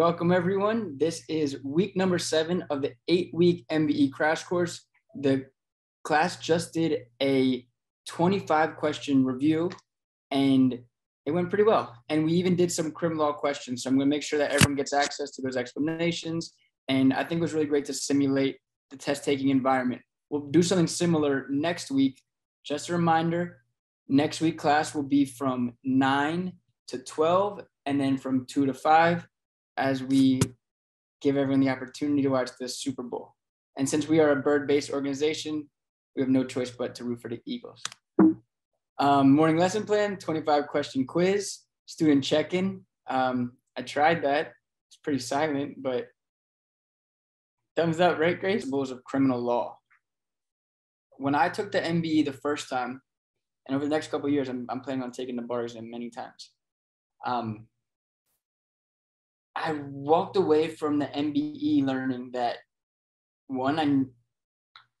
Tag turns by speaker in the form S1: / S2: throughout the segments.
S1: Welcome, everyone. This is week number seven of the eight week MBE crash course. The class just did a 25 question review and it went pretty well. And we even did some crim law questions. So I'm going to make sure that everyone gets access to those explanations. And I think it was really great to simulate the test taking environment. We'll do something similar next week. Just a reminder next week class will be from 9 to 12 and then from 2 to 5 as we give everyone the opportunity to watch the Super Bowl. And since we are a bird based organization, we have no choice but to root for the Eagles. Um, morning lesson plan 25 question quiz, student check in. Um, I tried that. It's pretty silent, but thumbs up, right, Grace? Rules of criminal law. When I took the MBE the first time, and over the next couple years, I'm, I'm planning on taking the bar exam many times. Um, I walked away from the MBE learning that one, I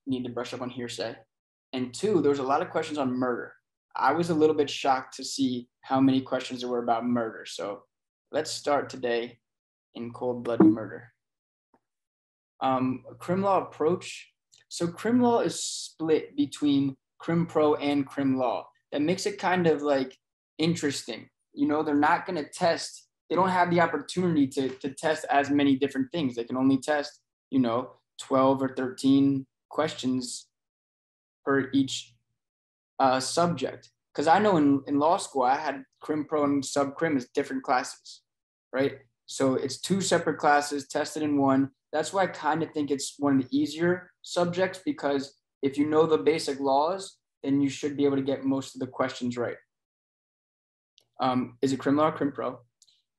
S1: need to brush up on hearsay, and two, there was a lot of questions on murder. I was a little bit shocked to see how many questions there were about murder. So let's start today in cold blooded murder. Um, crim law approach. So crim law is split between crim pro and crim law. That makes it kind of like interesting. You know, they're not going to test they don't have the opportunity to, to test as many different things. They can only test, you know, 12 or 13 questions per each uh, subject. Because I know in, in law school, I had crim pro and sub crim as different classes, right? So it's two separate classes tested in one. That's why I kind of think it's one of the easier subjects because if you know the basic laws, then you should be able to get most of the questions right. Um, is it crim law or crim pro?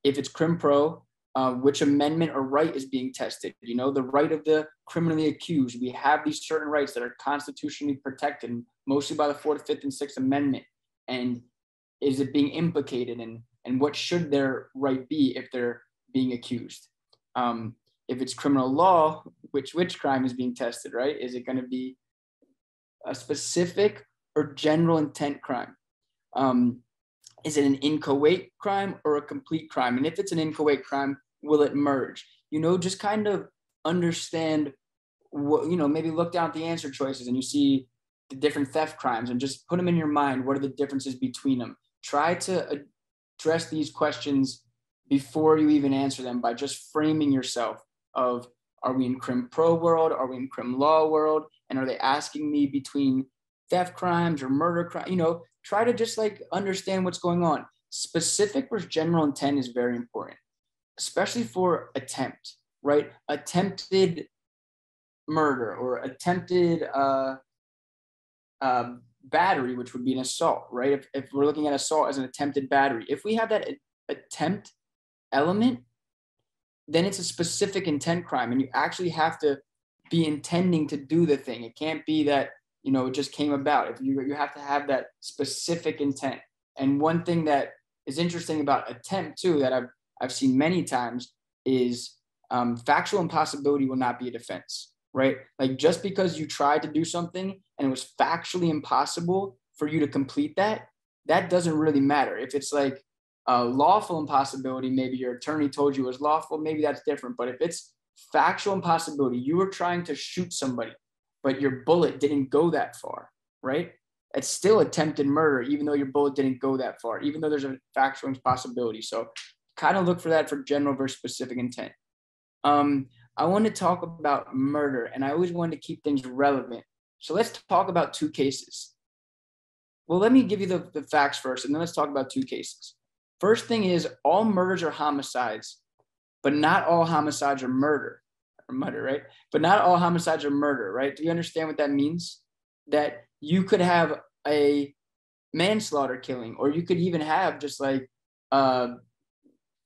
S1: If it's crim pro, uh, which amendment or right is being tested. You know, the right of the criminally accused. We have these certain rights that are constitutionally protected, mostly by the Fourth, Fifth, and Sixth Amendment. And is it being implicated, and and what should their right be if they're being accused? Um, if it's criminal law, which which crime is being tested, right? Is it going to be a specific or general intent crime? Um, is it an inchoate crime or a complete crime? And if it's an inchoate crime, will it merge? You know, just kind of understand what, you know, maybe look down at the answer choices and you see the different theft crimes and just put them in your mind. What are the differences between them? Try to address these questions before you even answer them by just framing yourself of are we in crim pro world? Are we in crim law world? And are they asking me between theft crimes or murder crime? You know, try to just like understand what's going on. Specific versus general intent is very important, especially for attempt, right? Attempted murder or attempted uh, uh, battery, which would be an assault, right? If, if we're looking at assault as an attempted battery, if we have that attempt element, then it's a specific intent crime, and you actually have to be intending to do the thing. It can't be that you know, it just came about. If you you have to have that specific intent. And one thing that is interesting about attempt too that I've I've seen many times is um, factual impossibility will not be a defense, right? Like just because you tried to do something and it was factually impossible for you to complete that, that doesn't really matter. If it's like a lawful impossibility, maybe your attorney told you it was lawful, maybe that's different. But if it's factual impossibility, you were trying to shoot somebody but your bullet didn't go that far, right? It's still attempted murder, even though your bullet didn't go that far, even though there's a factual impossibility. So kind of look for that for general versus specific intent. Um, I want to talk about murder, and I always want to keep things relevant. So let's talk about two cases. Well, let me give you the, the facts first, and then let's talk about two cases. First thing is all murders are homicides, but not all homicides are murder or murder, right? But not all homicides are murder, right? Do you understand what that means? That you could have a manslaughter killing, or you could even have just like a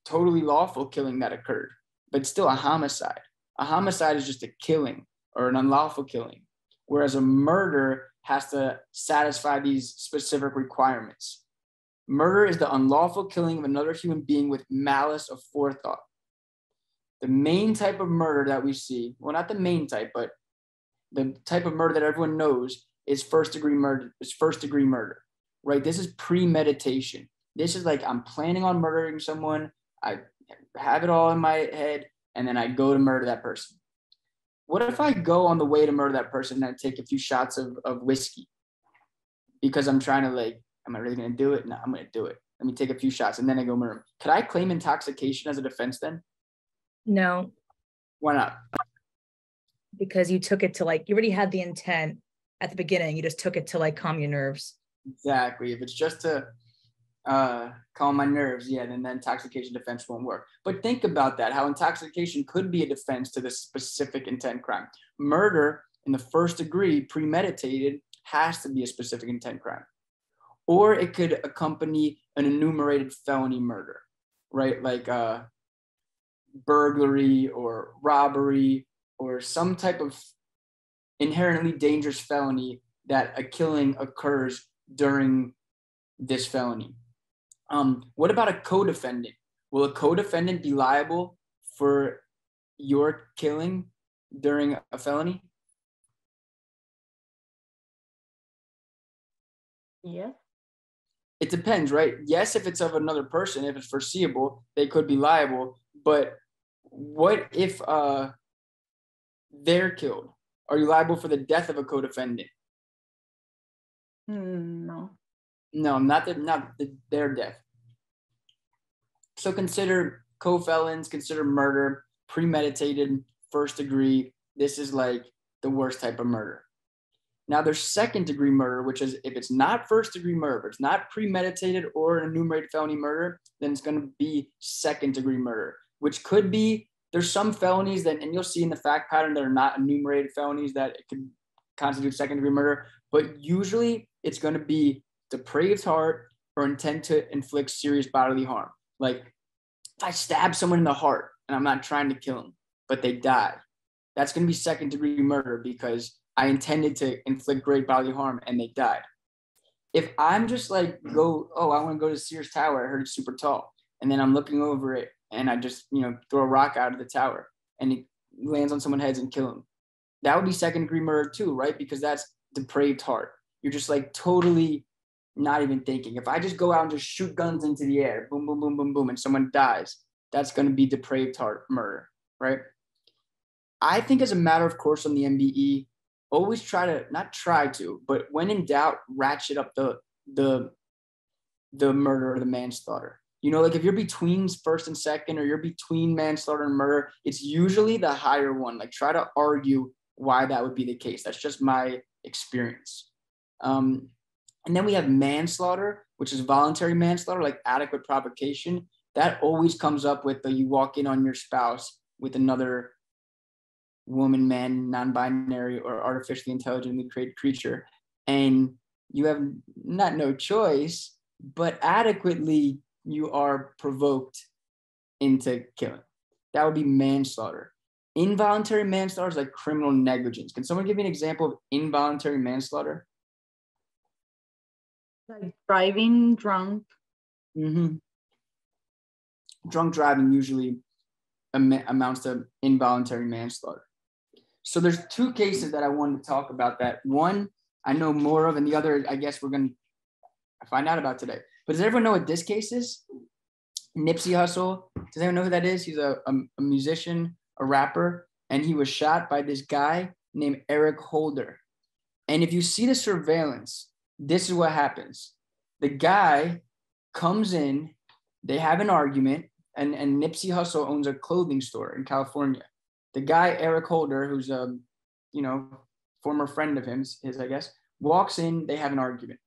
S1: totally lawful killing that occurred, but still a homicide. A homicide is just a killing or an unlawful killing, whereas a murder has to satisfy these specific requirements. Murder is the unlawful killing of another human being with malice of forethought the main type of murder that we see, well, not the main type, but the type of murder that everyone knows is first degree murder, is first degree murder, right? This is premeditation. This is like I'm planning on murdering someone. I have it all in my head, and then I go to murder that person. What if I go on the way to murder that person and I take a few shots of, of whiskey because I'm trying to like, am I really gonna do it? No, I'm gonna do it. Let me take a few shots and then I go murder. Could I claim intoxication as a defense then?
S2: No.
S1: Why not?
S2: Because you took it to like you already had the intent at the beginning. You just took it to like calm your nerves.
S1: Exactly. If it's just to uh, calm my nerves, yeah, then the intoxication defense won't work. But think about that how intoxication could be a defense to the specific intent crime. Murder in the first degree, premeditated, has to be a specific intent crime. Or it could accompany an enumerated felony murder, right? Like uh, burglary or robbery or some type of inherently dangerous felony that a killing occurs during this felony. Um, what about a co-defendant? Will a co-defendant be liable for your killing during a felony?
S3: Yeah.
S1: It depends, right? Yes, if it's of another person, if it's foreseeable, they could be liable. But what if uh, they're killed? Are you liable for the death of a co-defendant?
S3: Mm, no.
S1: No, not the, not the, their death. So consider co-felons, consider murder, premeditated, first degree. This is like the worst type of murder. Now there's second degree murder, which is if it's not first degree murder, it's not premeditated or an enumerated felony murder, then it's going to be second degree murder, which could be there's some felonies that, and you'll see in the fact pattern that are not enumerated felonies that it could constitute second degree murder, but usually it's going to be depraved heart or intent to inflict serious bodily harm. Like if I stab someone in the heart and I'm not trying to kill them, but they die, that's going to be second degree murder because I intended to inflict great bodily harm and they died. If I'm just like, go, oh, I want to go to Sears Tower, I heard it's super tall. And then I'm looking over it and I just, you know, throw a rock out of the tower and it lands on someone's heads and kill them. That would be second degree murder too, right? Because that's depraved heart. You're just like totally not even thinking. If I just go out and just shoot guns into the air, boom, boom, boom, boom, boom, and someone dies, that's going to be depraved heart murder, right? I think as a matter of course on the MBE, always try to not try to, but when in doubt, ratchet up the the the murder or the manslaughter. You know, like if you're between first and second, or you're between manslaughter and murder, it's usually the higher one. Like try to argue why that would be the case. That's just my experience. Um, and then we have manslaughter, which is voluntary manslaughter, like adequate provocation. That always comes up with the you walk in on your spouse with another woman, man, non-binary, or artificially intelligently created creature, and you have not no choice, but adequately you are provoked into killing. That would be manslaughter. Involuntary manslaughter is like criminal negligence. Can someone give me an example of involuntary manslaughter?
S3: Like driving drunk.
S1: Mm-hmm. Drunk driving usually am- amounts to involuntary manslaughter. So there's two cases that I wanted to talk about. That one I know more of, and the other I guess we're gonna find out about today. But does everyone know what this case is? Nipsey Hussle. Does anyone know who that is? He's a, a, a musician, a rapper, and he was shot by this guy named Eric Holder. And if you see the surveillance, this is what happens. The guy comes in, they have an argument, and, and Nipsey Hussle owns a clothing store in California. The guy, Eric Holder, who's a, you know, former friend of his, his I guess, walks in, they have an argument.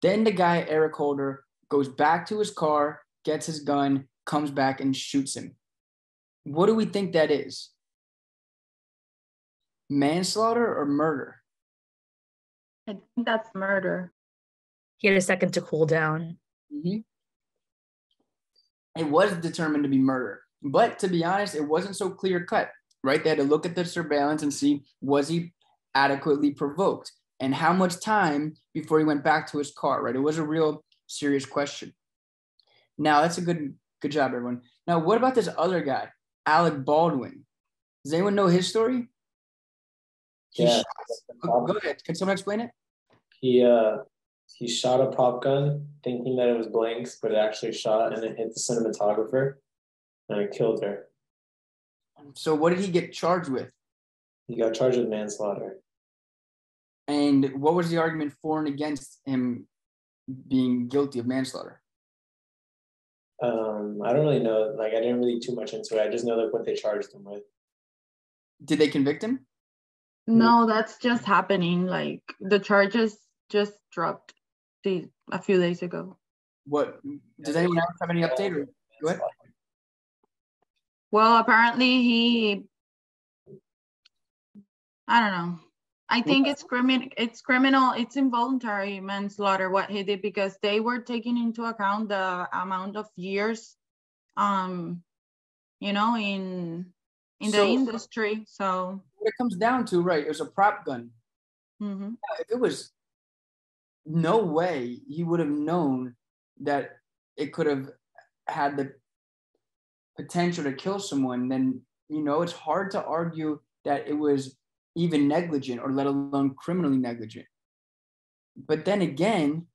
S1: Then the guy, Eric Holder, goes back to his car, gets his gun, comes back and shoots him. What do we think that is? Manslaughter or murder?
S3: I think that's murder.
S2: He had a second to cool down.
S1: Mm-hmm. It was determined to be murder. But to be honest, it wasn't so clear cut, right? They had to look at the surveillance and see was he adequately provoked and how much time before he went back to his car, right? It was a real serious question. Now that's a good good job, everyone. Now, what about this other guy, Alec Baldwin? Does anyone know his story? He
S4: Yeah.
S1: shot- go ahead. Can someone explain it?
S4: He uh he shot a prop gun thinking that it was blanks, but it actually shot and it hit the cinematographer. and it killed her.
S1: So what did he get charged with?
S4: He got charged with manslaughter.
S1: And what was the argument for and against him being guilty of manslaughter?
S4: Um, I don't really know. Like, I didn't really too much into it. I just know like what they charged him with.
S1: Did they convict him?
S3: No, that's just happening. Like the charges just dropped the, a few days ago.
S1: What does anyone else have any update? Or, go ahead.
S3: Well, apparently he, I don't know. I think it's criminal. It's criminal. It's involuntary manslaughter what he did because they were taking into account the amount of years, um, you know, in in the industry. So
S1: What it comes down to, right? It was a prop gun.
S3: mhm.
S1: If it was no way he would have known that it could have had the potential to kill someone, then you know it's hard to argue that it was even negligent or let alone criminally negligent. But then again,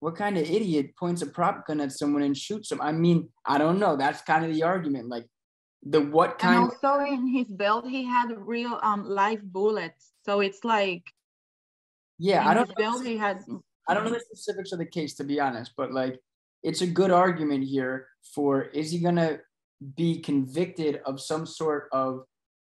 S1: what kind of idiot points a prop gun at someone and shoots them? I mean, I don't know. That's kind of the argument. Like the what kind and
S3: also in his belt he had real um live bullets. So it's like
S1: yeah, I don't
S3: belt he had.
S1: I don't know the specifics of the case to be honest, but like it's a good argument here for is he gonna be convicted of some sort of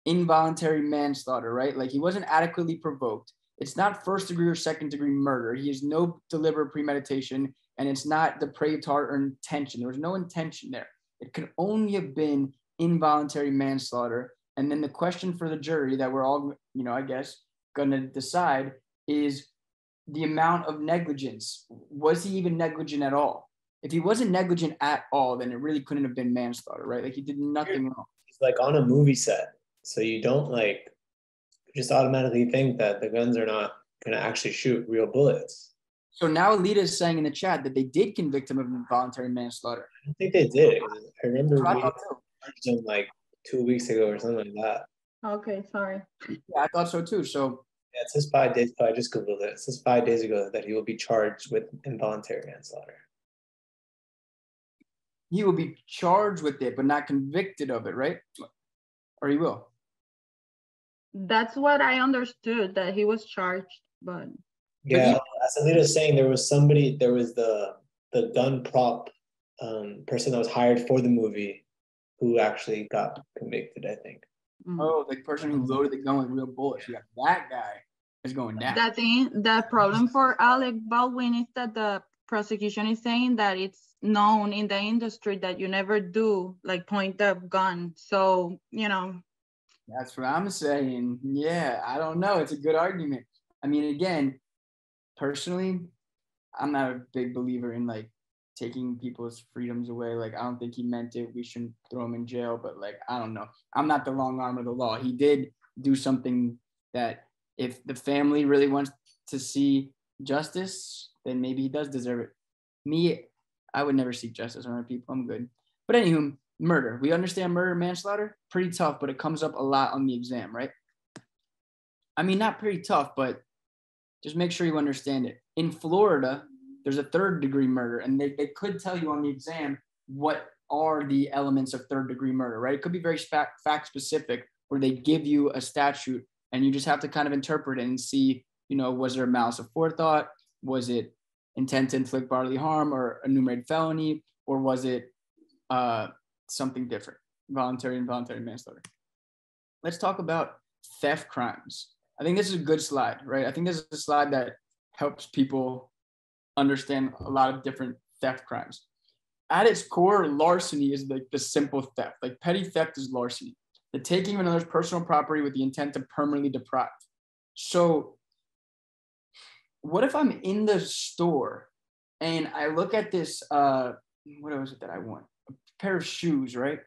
S1: involuntary manslaughter, right? Like he wasn't adequately provoked. It's not first degree or second degree murder. He has no deliberate premeditation, and it's not depraved heart or intention. There was no intention there. It could only have been involuntary manslaughter. And then the question for the jury that we're all, you know, I guess, gonna decide is the amount of negligence. Was he even negligent at all? If he wasn't negligent at all, then it really couldn't have been manslaughter, right? Like he did nothing wrong.
S4: He's like on a movie set, so you don't like just automatically think that the guns are not gonna actually shoot real bullets.
S1: So now Alita is saying in the chat that they did convict him of involuntary manslaughter.
S4: I don't think they did. I remember
S1: I
S4: we
S1: thought
S4: charged him like two weeks ago or something like that.
S3: Okay, sorry.
S1: Yeah, I thought so too. So
S4: Yeah, it says five days. I just googled it. It says five days ago that he will be charged with involuntary manslaughter.
S1: he will be charged with it, but not convicted of it, right? Or he will.
S3: That's what I understood that he was charged, but
S4: Yeah, as Alita is saying, there was somebody. There was the the gun prop um, person that was hired for the movie, who actually got convicted. I think.
S3: mm.
S1: Oh, the person who loaded the gun with real bullets. Yeah, that guy is going down.
S3: That thing, the problem for Alec Baldwin is that the prosecution is saying that it's known in the industry that you never do like point the gun. So you know,
S1: That's what I'm saying. Yeah, I don't know. It's a good argument. I mean, again, personally, I'm not a big believer in like taking people's freedoms away. Like, I don't think he meant it. We shouldn't throw him in jail. But like, I don't know. I'm not the long arm of the law. He did do something that, if the family really wants to see justice, then maybe he does deserve it. Me, I would never seek justice on other people. I'm good. But anywho, murder. We understand murder, manslaughter, pretty tough, but it comes up a lot on the exam, right? I mean, not pretty tough, but just make sure you understand it. In Florida, there's a third degree murder, and they, they could tell you on the exam what are the elements of third degree murder, right? It could be very fact, fact specific, where they give you a statute and you just have to kind of interpret it and see, you know, was there a malice of forethought? Was it intent to inflict bodily harm or a enumerated felony? Or was it uh, something different, voluntary and involuntary manslaughter. Let's talk about theft crimes. I think this is a good slide, right? I think this is a slide that helps people understand a lot of different theft crimes. At its core, larceny is like the simple theft. Like petty theft is larceny, the taking of another's personal property with the intent to permanently deprive. So, what if I'm in the store and I look at this? Uh, what was it that I want? A pair of shoes, right?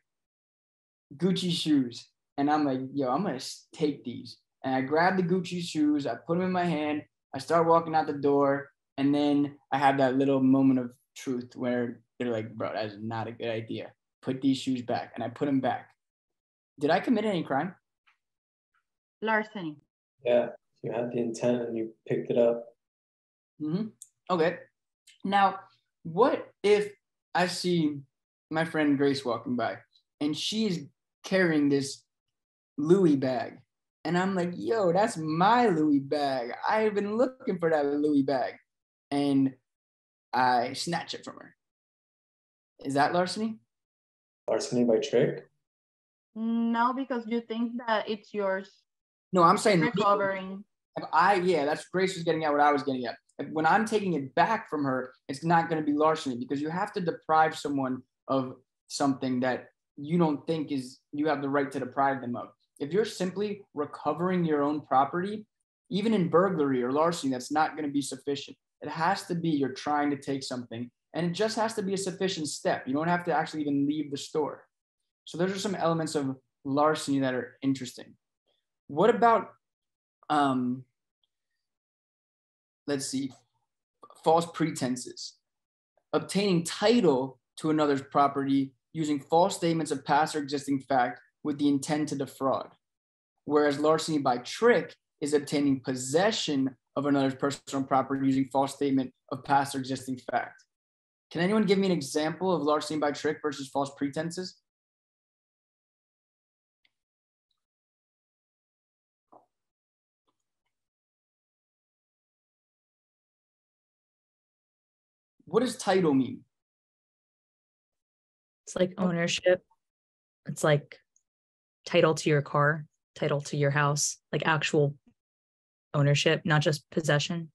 S1: Gucci shoes. And I'm like, yo, I'm gonna take these. And I grab the Gucci shoes, I put them in my hand, I start walking out the door, and then I have that little moment of truth where they're like, bro, that is not a good idea. Put these shoes back. And I put them back. Did I commit any crime?
S3: larceny.
S4: Yeah, you had the intent and you picked it up.
S1: hmm Okay. Now, what if I see my friend Grace walking by and she's carrying this Louis bag. And I'm like, yo, that's my Louis bag. I've been looking for that Louis bag. And I snatch it from her. Is that larceny?
S4: Larceny by trick.
S3: No, because you think that it's yours.
S1: No, I'm saying
S3: Recovering.
S1: I yeah, that's Grace was getting at what I was getting at. When I'm taking it back from her, it's not going to be larceny because you have to deprive someone of something that you don't think is you have the right to deprive them of. If you're simply recovering your own property, even in burglary or larceny, that's not going to be sufficient. It has to be you're trying to take something, and it just has to be a sufficient step. You don't have to actually even leave the store. So those are some elements of larceny that are interesting. What about um, let's see, false pretenses, obtaining title to another's property using false statements of past or existing fact with the intent to defraud. Whereas larceny by trick is obtaining possession of another's personal property using false statement of past or existing fact. Can anyone give me an example of larceny by trick versus false pretenses? What does title mean?
S2: It's like ownership. It's like title to your car, title to your house, like actual ownership, not just possession.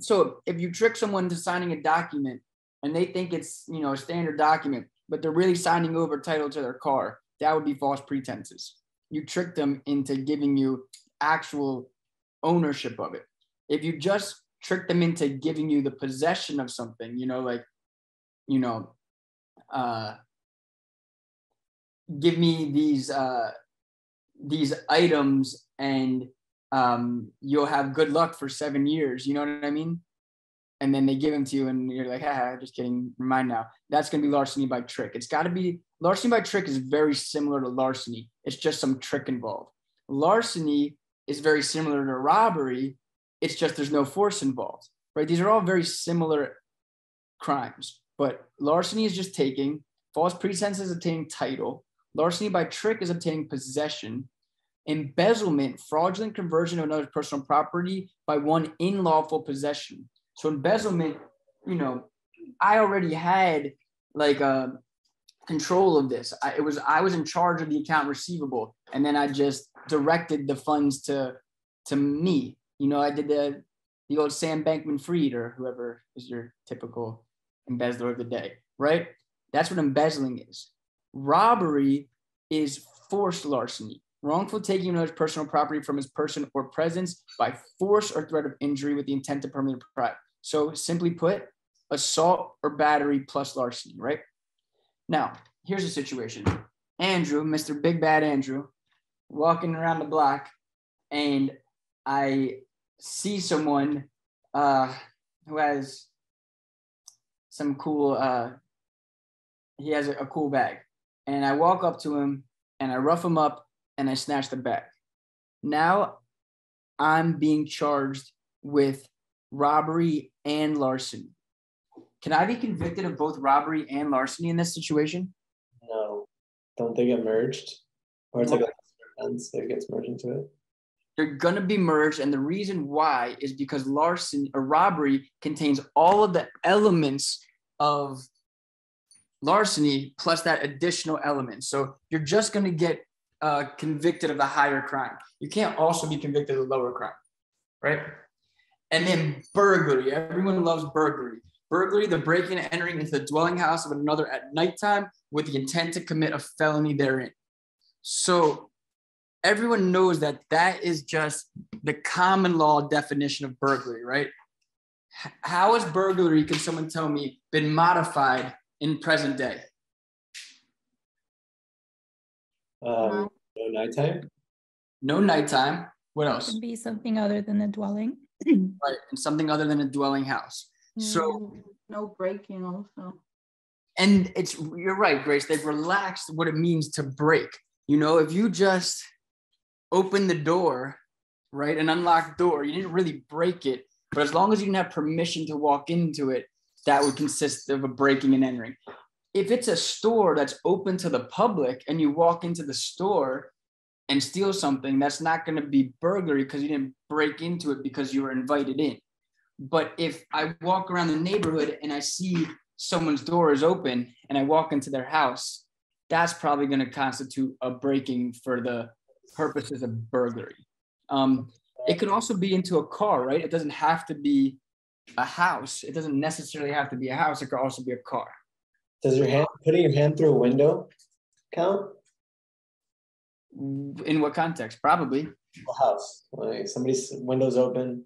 S1: So if you trick someone to signing a document and they think it's, you know, a standard document, but they're really signing over title to their car, that would be false pretenses. You trick them into giving you actual ownership of it. If you just trick them into giving you the possession of something, you know, like, you know, uh, give me these uh, these items and um, you'll have good luck for seven years. You know what I mean? And then they give them to you, and you're like, "Ha, just kidding. Mine now." That's gonna be larceny by trick. It's got to be larceny by trick is very similar to larceny. It's just some trick involved. Larceny is very similar to robbery. It's just there's no force involved, right? These are all very similar crimes, but larceny is just taking. False pretense is obtaining title. Larceny by trick is obtaining possession. Embezzlement, fraudulent conversion of another's personal property by one in lawful possession. So embezzlement, you know, I already had like a uh, control of this. I, it was I was in charge of the account receivable, and then I just directed the funds to to me. You know, I did the the old Sam Bankman Fried or whoever is your typical embezzler of the day, right? That's what embezzling is. Robbery is forced larceny, wrongful taking another's personal property from his person or presence by force or threat of injury with the intent to permanently deprive. So simply put, assault or battery plus larceny, right? Now, here's the situation. Andrew, Mr. Big Bad Andrew, walking around the block, and I see someone uh, who has some cool uh, he has a, a cool bag. And I walk up to him and I rough him up and I snatch the bag. Now I'm being charged with robbery and larceny. Can I be convicted of both robbery and larceny in this situation?
S4: No. Don't they get merged? Or it's like a offense that gets merged into it?
S1: They're gonna be merged, and the reason why is because larceny or robbery contains all of the elements of larceny plus that additional element. So you're just going to get uh, convicted of the higher crime. You can't also be convicted of the lower crime, right? And then burglary. Everyone loves burglary. Burglary, the breaking and entering into the dwelling house of another at nighttime with the intent to commit a felony therein. So everyone knows that that is just the common law definition of burglary, right? How is burglary, can someone tell me, been modified in present day?
S4: Um, no nighttime.
S1: No nighttime. What else?
S5: It be something other than a dwelling.
S1: right, and something other than a dwelling house. So
S3: Mm, no breaking also.
S1: and it's you're right, Grace. They've relaxed what it means to break. You know, if you just open the door, right, an unlocked door, you didn't really break it. But as long as you didn't have permission to walk into it, that would consist of a breaking and entering. if it's a store that's open to the public and you walk into the store and steal something, that's not going to be burglary because you didn't break into it because you were invited in. But if I walk around the neighborhood and I see someone's door is open and I walk into their house, that's probably going to constitute a breaking for the purposes of burglary. Um, it could also be into a car, right? It doesn't have to be a house. It doesn't necessarily have to be a house. It could also be a car.
S4: Does your hand putting your hand through a window count?
S1: In what context? Probably.
S4: A house, like somebody's windows open,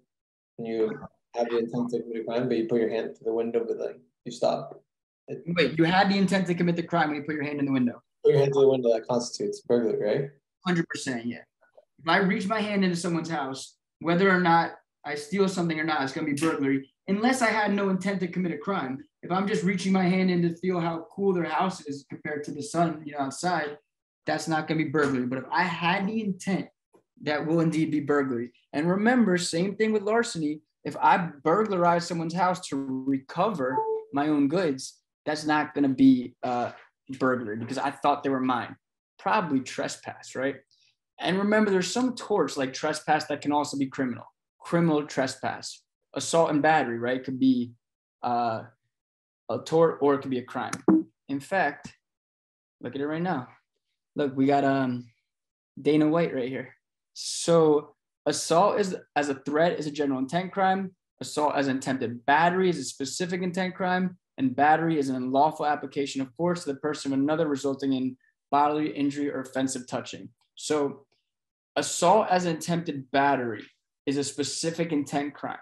S4: and you have the intent to commit a crime, but you put your hand through the window, but like you stop. It,
S1: Wait, you had the intent to commit the crime when you put your hand in the window.
S4: put your hand through the window. That constitutes burglary, right?
S1: Hundred percent, yeah. If I reach my hand into someone's house, whether or not I steal something or not, it's gonna be burglary, unless I had no intent to commit a crime. If I'm just reaching my hand in to feel how cool their house is compared to the sun, you know, outside, that's not gonna be burglary. But if I had the intent, that will indeed be burglary. And remember, same thing with larceny. If I burglarize someone's house to recover my own goods, that's not gonna be uh, burglary because I thought they were mine. Probably trespass, right? And remember, there's some torts like trespass that can also be criminal. Criminal trespass, assault and battery, right? Could be uh, a tort or it could be a crime. In fact, look at it right now. Look, we got um Dana White right here. So assault is as a threat is a general intent crime. Assault as an attempted battery is a specific intent crime, and battery is an unlawful application of force to the person of another, resulting in bodily injury or offensive touching. So assault as an attempted battery is a specific intent crime.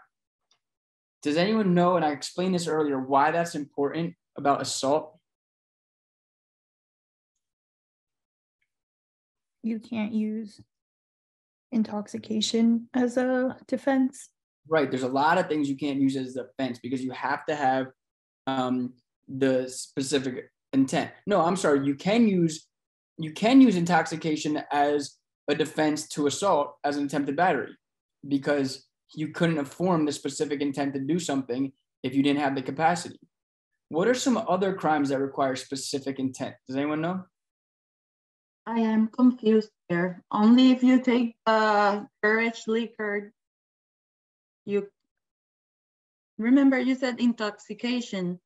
S1: Does anyone know, and I explained this earlier, why that's important about assault?
S5: You can't use intoxication as a defense.
S1: Right. There's a lot of things you can't use as a defense because you have to have um, the specific intent. No, I'm sorry. You can use you can use intoxication as a defense to assault as an attempted battery because you couldn't have formed the specific intent to do something if you didn't have the capacity. What are some other crimes that require specific intent? Does anyone know?
S3: I am confused here. Only if you take the courage liquor, you remember you said intoxication.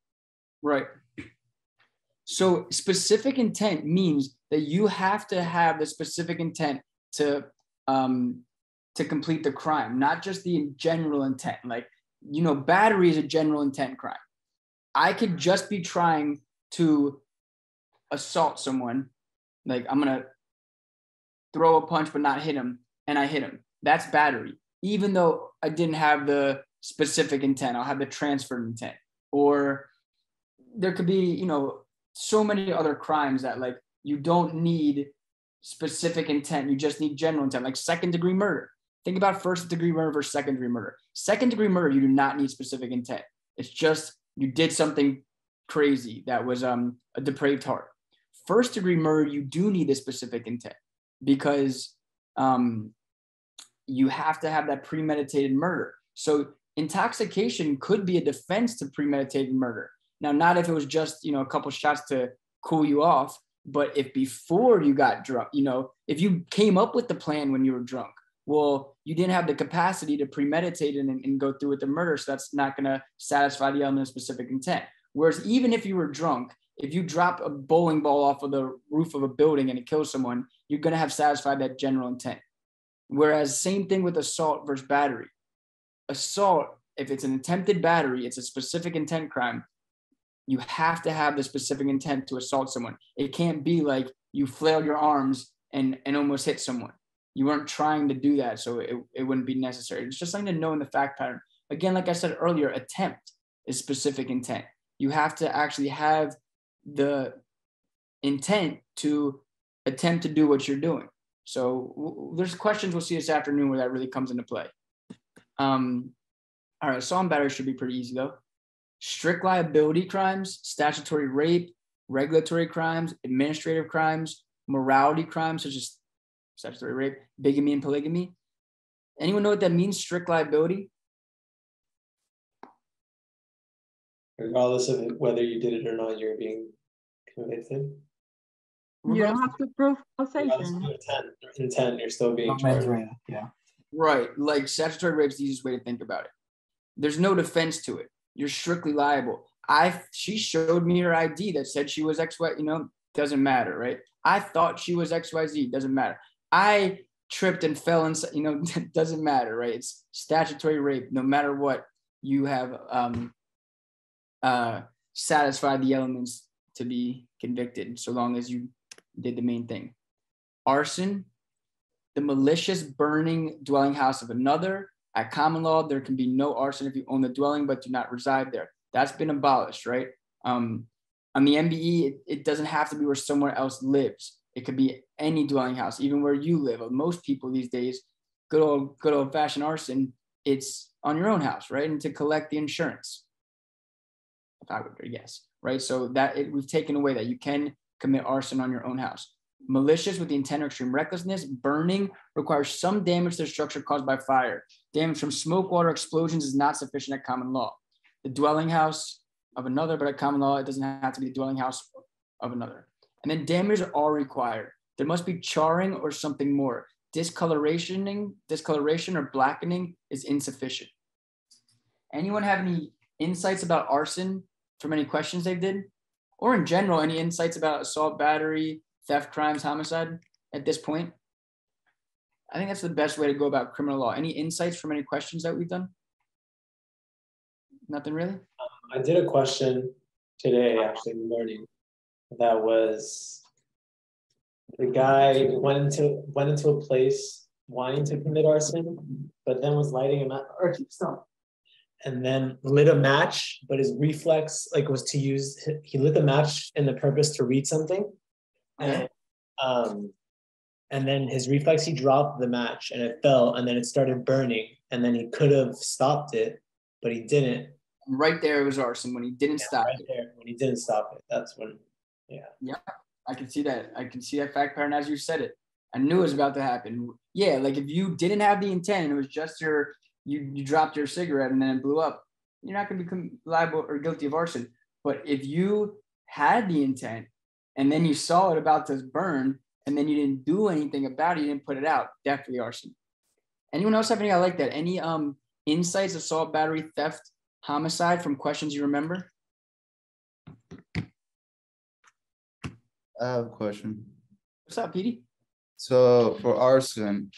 S1: Right. So specific intent means that you have to have the specific intent to um, to complete the crime, not just the general intent. Like you know, battery is a general intent crime. I could just be trying to assault someone, like I'm gonna throw a punch but not hit him, and I hit him. That's battery, even though I didn't have the specific intent. I'll have the transfer intent, or there could be, you know, so many other crimes that like you don't need specific intent. You just need general intent, like second degree murder. Think about first degree murder versus second degree murder. Second degree murder, you do not need specific intent. It's just you did something crazy that was um, a depraved heart. First degree murder, you do need a specific intent because um, you have to have that premeditated murder. So intoxication could be a defense to premeditated murder. Now, not if it was just you know a couple shots to cool you off, but if before you got drunk, you know, if you came up with the plan when you were drunk, well, you didn't have the capacity to premeditate it and, and go through with the murder. So that's not going to satisfy the element of specific intent. Whereas even if you were drunk, if you drop a bowling ball off of the roof of a building and it kills someone, you're going to have satisfied that general intent. Whereas same thing with assault versus battery. Assault, if it's an attempted battery, it's a specific intent crime. You have to have the specific intent to assault someone. It can't be like you flailed your arms and, and almost hit someone. You weren't trying to do that, so it, it wouldn't be necessary. It's just something to know in the fact pattern. Again, like I said earlier, attempt is specific intent. You have to actually have the intent to attempt to do what you're doing. So w- there's questions we'll see this afternoon where that really comes into play. Um, all right, and battery should be pretty easy though. Strict liability crimes, statutory rape, regulatory crimes, administrative crimes, morality crimes such as statutory rape, bigamy, and polygamy. Anyone know what that means? Strict liability.
S4: Regardless of whether you did it or not, you're being convicted.
S3: You don't have to prove
S4: Regardless of
S3: causation.
S4: Intent, intent, you're still being
S6: No
S4: charged.
S6: Yeah.
S1: Right. Like statutory rape is the easiest way to think about it. There's no defense to it. You're strictly liable. I she showed me her ID that said she was XY, you know, doesn't matter, right? I thought she was XYZ, doesn't matter. I tripped and fell and you know, doesn't matter, right? It's statutory rape, no matter what you have um uh satisfied the elements to be convicted, so long as you did the main thing. Arson, the malicious burning dwelling house of another. At common law, there can be no arson if you own the dwelling but do not reside there. That's been abolished, right? Um, on the MBE, it, it doesn't have to be where somewhere else lives. It could be any dwelling house, even where you live. Most people these days, good old good old fashioned arson, it's on your own house, right? And to collect the insurance. If I would guess, right? So that it, we've taken away that you can commit arson on your own house. Malicious with the intent or extreme recklessness, burning requires some damage to the structure caused by fire. Damage from smoke, water, explosions is not sufficient at common law. The dwelling house of another, but at common law, it doesn't have to be the dwelling house of another. And then damages are required. There must be charring or something more. Discolorationing, discoloration or blackening is insufficient. Anyone have any insights about arson from any questions they did? Or in general, any insights about assault, battery, theft, crimes, homicide at this point? I think that's the best way to go about criminal law. Any insights from any questions that we've done? Nothing really?
S4: Um, I did a question today, actually, in the morning, that was the guy went into went into a place wanting to commit arson, but then was lighting a match or stop. And then lit a match, but his reflex like was to use he lit the match in the purpose to read something. And um and then his reflex he dropped the match and it fell and then it started burning and then he could have stopped it, but he didn't.
S1: Right there, it was arson when he didn't
S4: Yeah,
S1: stop
S4: right
S1: it.
S4: there when he didn't stop it. That's when yeah.
S1: Yeah, I can see that. I can see that fact pattern as you said it. I knew it was about to happen. Yeah, like if you didn't have the intent and it was just your you you dropped your cigarette and then it blew up, you're not gonna become liable or guilty of arson. But if you had the intent and then you saw it about to burn and then you didn't do anything about it, you didn't put it out, definitely arson. Anyone else have any I like that? Any um insights, assault, battery, theft, homicide from questions you remember?
S7: I have a question.
S1: What's up, Petey?
S7: So for arson,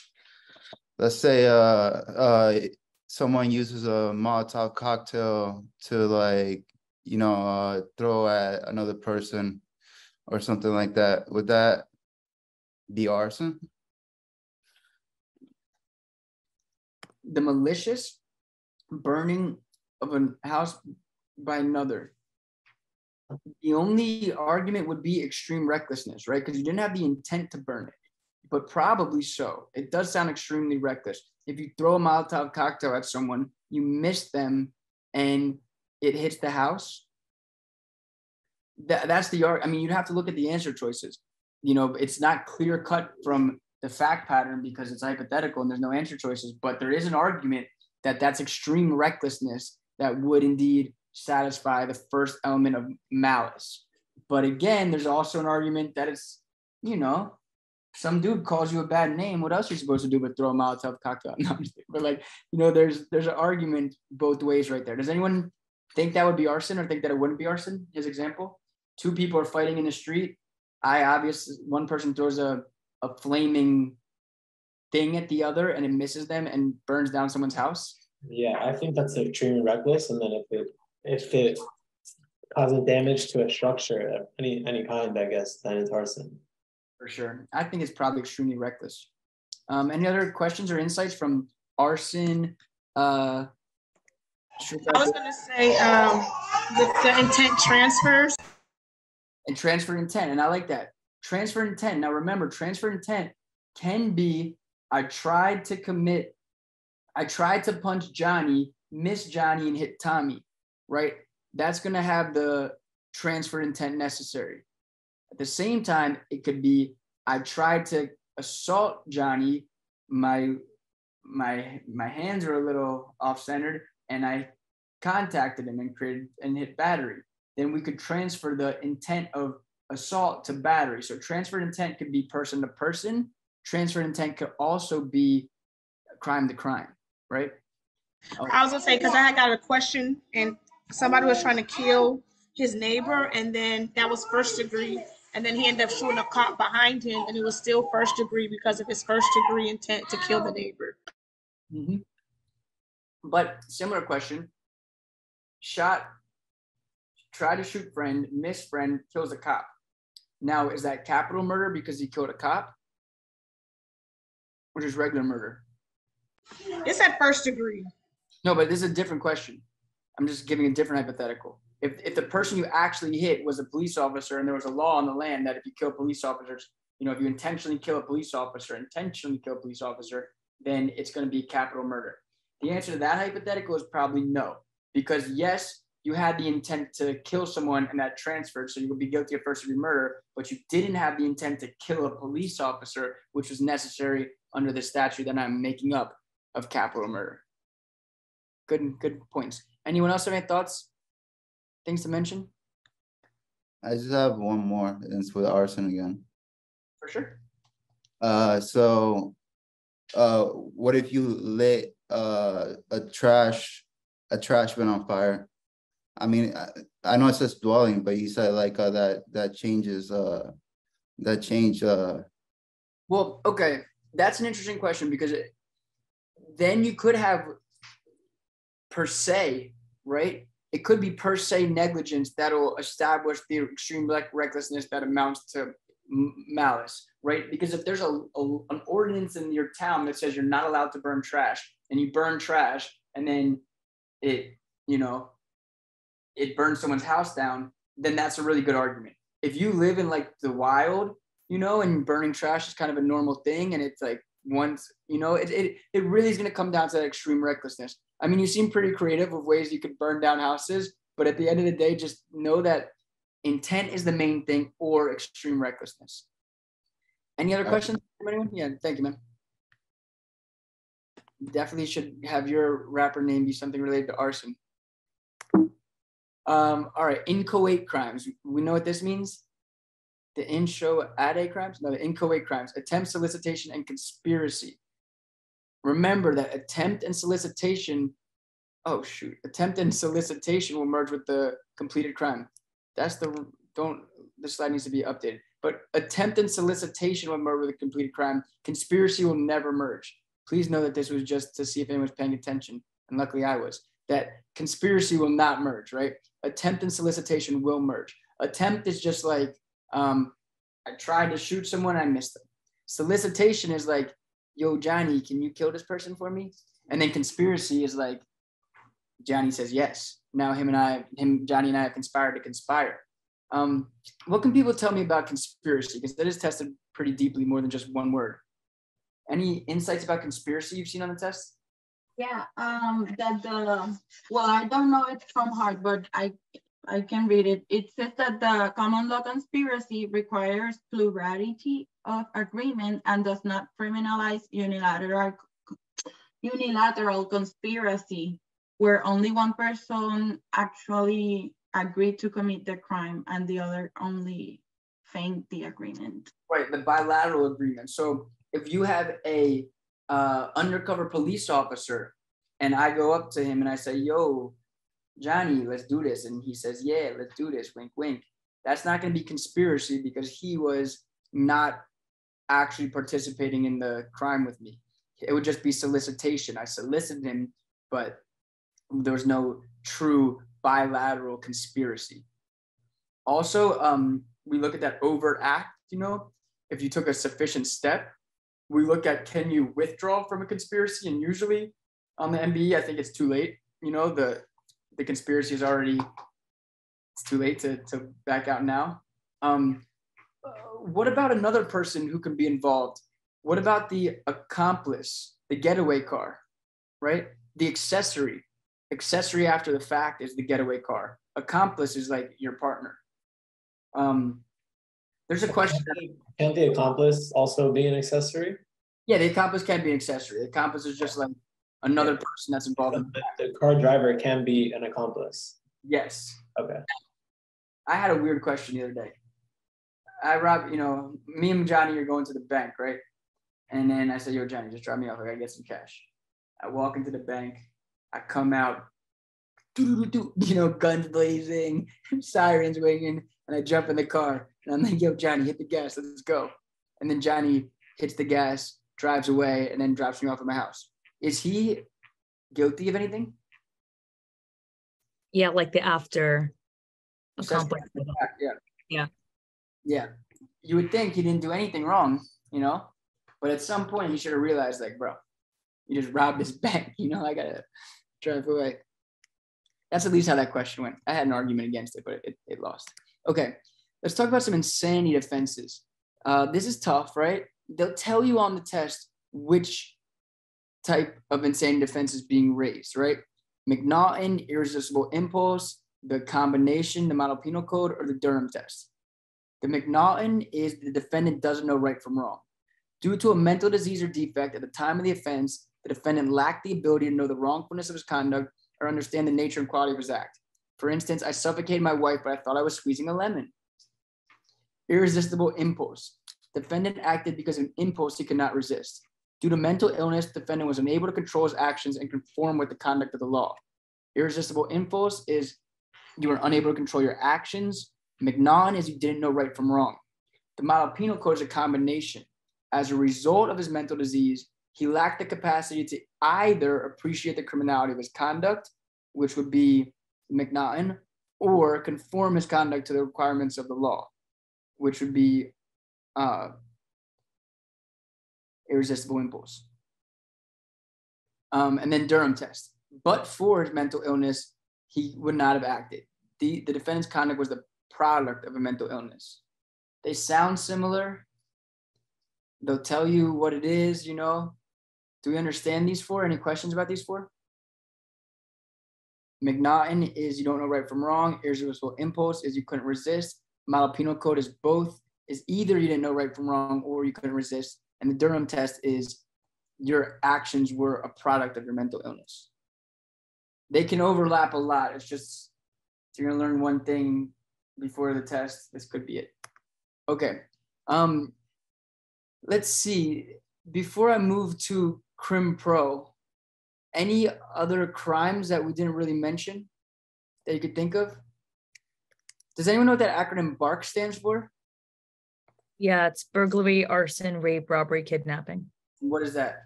S7: let's say uh uh someone uses a Molotov cocktail to like, you know, uh throw at another person or something like that. Would that be arson?
S1: the malicious burning of a house by another. The only argument would be extreme recklessness, right? Because you didn't have the intent to burn it, but probably so. It does sound extremely reckless. If you throw a Molotov cocktail at someone, you miss them and it hits the house. That, that's the art. I mean, you'd have to look at the answer choices. You know, it's not clear cut from the fact pattern because it's hypothetical and there's no answer choices, but there is an argument that that's extreme recklessness that would indeed satisfy the first element of malice. But again, there's also an argument that it's, you know, some dude calls you a bad name. What else are you supposed to do but throw a Molotov cocktail? No, but like, you know, there's there's an argument both ways right there. Does anyone think that would be arson or think that it wouldn't be arson? His example: two people are fighting in the street. I obviously one person throws a a flaming thing at the other and it misses them and burns down someone's house.
S4: Yeah, I think that's extremely reckless. And then if it if it causes damage to a structure of any any kind, I guess, then it's arson.
S1: For sure. I think it's probably extremely reckless. Um, any other questions or insights from arson? Uh,
S8: I was gonna say, um, the, the intent transfers.
S1: And transfer intent. And I like that. Transfer intent. Now remember, transfer intent can be I tried to commit, I tried to punch Johnny, miss Johnny, and hit Tommy, right? That's going to have the transfer intent necessary. At the same time, it could be I tried to assault Johnny, my my my hands are a little off centered, and I contacted him and created and hit battery. Then we could transfer the intent of assault to battery. So transferred intent could be person to person. Transferred intent could also be crime to crime, right?
S8: I was gonna say, because I had got a question and somebody was trying to kill his neighbor and then that was first degree. And then he ended up shooting a cop behind him and it was still first degree because of his first degree intent to kill the neighbor.
S1: Mhm. But similar question. Shot, try to shoot friend, miss friend, kills a cop. Now, is that capital murder because he killed a cop? Or just regular murder?
S8: It's at first degree.
S1: No, but this is a different question. I'm just giving a different hypothetical. If, if the person you actually hit was a police officer and there was a law on the land that if you kill police officers, you know, if you intentionally kill a police officer, intentionally kill a police officer, then it's going to be capital murder. The answer to that hypothetical is probably no, because yes, you had the intent to kill someone and that transferred, so you would be guilty of first degree murder, but you didn't have the intent to kill a police officer, which was necessary under the statute that I'm making up of capital murder. Good, good points. Anyone else have any thoughts? Things to mention?
S7: I just have one more, and it's with arson again.
S1: For sure.
S7: Uh, so, uh, what if you lit, uh, a trash, a trash bin on fire? I mean, I, I know it says dwelling, but you said like, uh, that, that changes, uh, that change, uh,
S1: Well, okay, that's an interesting question because it, then you could have per se, right? It could be per se negligence that'll establish the extreme rec- recklessness that amounts to malice, right? Because if there's a, a- an ordinance in your town that says you're not allowed to burn trash, and you burn trash, and then it, you know, it burns someone's house down, then that's a really good argument. If you live in like the wild, you know, and burning trash is kind of a normal thing, and it's like once, you know, it it, it really is going to come down to that extreme recklessness. I mean, you seem pretty creative of ways you could burn down houses, but at the end of the day, just know that intent is the main thing or extreme recklessness. Any other questions from anyone? Yeah, thank you, man. Definitely should have your rapper name be something related to arson. Um, all right, inchoate crimes. We know what this means. The in show ade crimes? No, the inchoate crimes. Attempt, solicitation, and conspiracy. Remember that attempt and solicitation. Oh shoot! Attempt and solicitation will merge with the completed crime. That's the don't. this slide needs to be updated. But attempt and solicitation will merge with a completed crime. Conspiracy will never merge. Please know that this was just to see if anyone was paying attention, and luckily I was. That conspiracy will not merge, right? Attempt and solicitation will merge. Attempt is just like um, I tried to shoot someone, I missed them. Solicitation is like, yo, Johnny, can you kill this person for me? And then conspiracy is like, Johnny says yes. Now him and I, him, Johnny and I have conspired to conspire. Um, what can people tell me about conspiracy? Because that is tested pretty deeply, more than just one word. Any insights about conspiracy you've seen on the test?
S3: Yeah, um, that the, well, I don't know it from heart, but I, I can read it. It says that the common law conspiracy requires plurality of agreement and does not criminalize unilateral, unilateral conspiracy where only one person actually agreed to commit the crime and the other only feigned the agreement.
S1: Right, the bilateral agreement. So if you have a uh, undercover police officer and I go up to him and I say, yo, Johnny, let's do this. And he says, yeah, let's do this, wink, wink. That's not going to be conspiracy because he was not actually participating in the crime with me. It would just be solicitation. I solicited him, but there was no true bilateral conspiracy. Also, um, we look at that overt act, you know, if you took a sufficient step, we look at can you withdraw from a conspiracy? And usually on the MBE, I think it's too late. You know, the the conspiracy is already it's too late to, to back out now. Um, what about another person who can be involved? What about the accomplice, the getaway car, right? The accessory. Accessory after the fact is the getaway car. Accomplice is like your partner. Um, there's a question.
S4: Can't the accomplice also be an accessory?
S1: yeah, the accomplice can be an accessory. The accomplice is just like another person that's involved. In,
S4: The, the car driver can be an accomplice.
S1: yes.
S4: Okay.
S1: I had a weird question the other day. I rob, you know, me and Johnny are going to the bank, right? And then I said, yo, Johnny, just drop me off. I gotta get some cash. I walk into the bank. I come out, you know, guns blazing, sirens ringing, and I jump in the car. And I'm like, yo, Johnny, hit the gas. Let's go. And then Johnny hits the gas, drives away, and then drops me off at my house. Is he guilty of anything?
S2: Yeah, like the after.
S1: Yeah.
S2: Yeah.
S1: Yeah. You would think he didn't do anything wrong, you know? But at some point he should have realized, like, bro, you just robbed this bank, you know, I gotta drive away. That's at least how that question went. I had an argument against it, but it, it lost. Okay, let's talk about some insanity defenses. Uh, this is tough, right? They'll tell you on the test which type of insane defense is being raised, right? McNaughton, irresistible impulse, the combination, the model penal code, or the Durham test. The McNaughton is the defendant doesn't know right from wrong. Due to a mental disease or defect at the time of the offense, the defendant lacked the ability to know the wrongfulness of his conduct or understand the nature and quality of his act. For instance, I suffocated my wife, but I thought I was squeezing a lemon. Irresistible impulse. Defendant acted because of an impulse he could not resist. Due to mental illness, defendant was unable to control his actions and conform with the conduct of the law. Irresistible impulse is you were unable to control your actions. McNaughton is you didn't know right from wrong. The model penal code is a combination. As a result of his mental disease, he lacked the capacity to either appreciate the criminality of his conduct, which would be McNaughton, or conform his conduct to the requirements of the law, which would be uh, irresistible impulse. Um, and then Durham test. But for his mental illness, he would not have acted. The, the defendant's conduct was the product of a mental illness. They sound similar. They'll tell you what it is, you know. Do we understand these four? Any questions about these four? McNaughton is you don't know right from wrong. Irresistible impulse is you couldn't resist. Model penal code is both, is either you didn't know right from wrong or you couldn't resist. And the Durham test is your actions were a product of your mental illness. They can overlap a lot. It's just if you're gonna learn one thing before the test, this could be it. Okay. Um, let's see. Before I move to Crim Pro, any other crimes that we didn't really mention that you could think of? Does anyone know what that acronym BARK stands for?
S2: Yeah, it's burglary, arson, rape, robbery, kidnapping.
S1: What is that?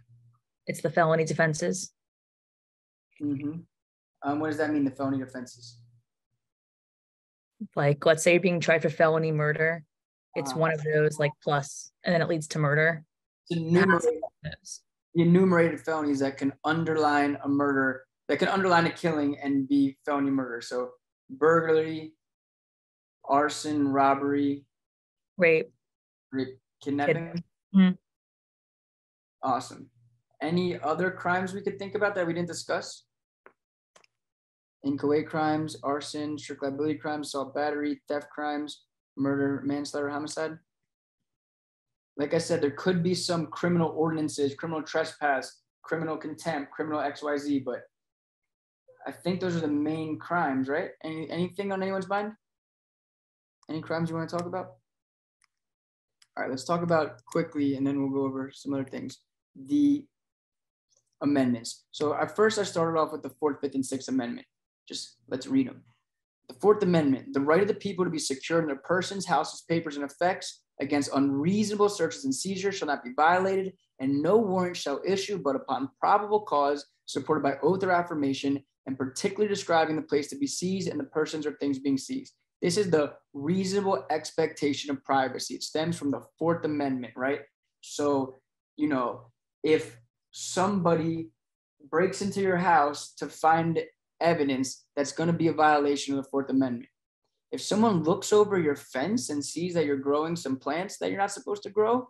S2: It's the felony defenses.
S1: Mm-hmm. Um, what does that mean, the felony offenses?
S2: Like, let's say you're being tried for felony murder. It's
S1: Ah.
S2: one of those, like plus, and then it leads to murder.
S1: It's enumerated, the enumerated felonies that can underline a murder, that can underline a killing and be felony murder. So burglary, arson, robbery,
S2: Rape,
S1: rape, kidnapping.
S2: Mhm.
S1: Awesome. Any other crimes we could think about that we didn't discuss? Inchoate crimes, arson, strict liability crimes, assault battery, theft crimes, murder, manslaughter, homicide. Like I said, there could be some criminal ordinances, criminal trespass, criminal contempt, criminal XYZ, but I think those are the main crimes, right? Any anything on anyone's mind? Any crimes you want to talk about? All right, let's talk about quickly and then we'll go over some other things. The amendments. So at first I started off with the fourth, fifth, and sixth amendment. Just let's read them. The Fourth Amendment, the right of the people to be secured in their persons, houses, papers, and effects against unreasonable searches and seizures shall not be violated, and no warrant shall issue but upon probable cause supported by oath or affirmation, and particularly describing the place to be seized and the persons or things being seized. This is the reasonable expectation of privacy. It stems from the Fourth Amendment, right? So, you know, if somebody breaks into your house to find evidence that's going to be a violation of the Fourth Amendment. If someone looks over your fence and sees that you're growing some plants that you're not supposed to grow,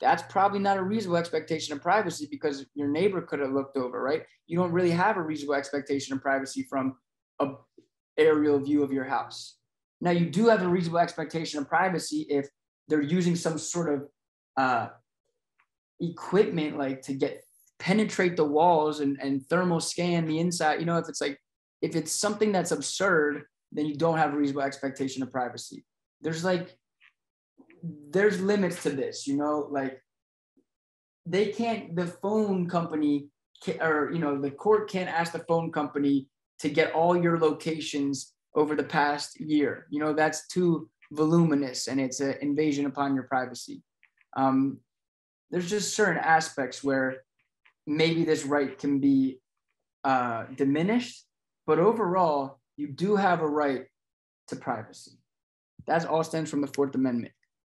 S1: that's probably not a reasonable expectation of privacy because your neighbor could have looked over, right? You don't really have a reasonable expectation of privacy from a aerial view of your house. Now you do have a reasonable expectation of privacy if they're using some sort of uh, equipment like to get penetrate the walls and, and thermal scan the inside. You know, if it's like if it's something that's absurd, then you don't have a reasonable expectation of privacy. There's like there's limits to this, you know, like they can't, the phone company ca- or, you know, the court can't ask the phone company to get all your locations over the past year. You know, that's too voluminous and it's an invasion upon your privacy. Um, there's just certain aspects where maybe this right can be uh, diminished, but overall, you do have a right to privacy. That's all stems from the Fourth Amendment.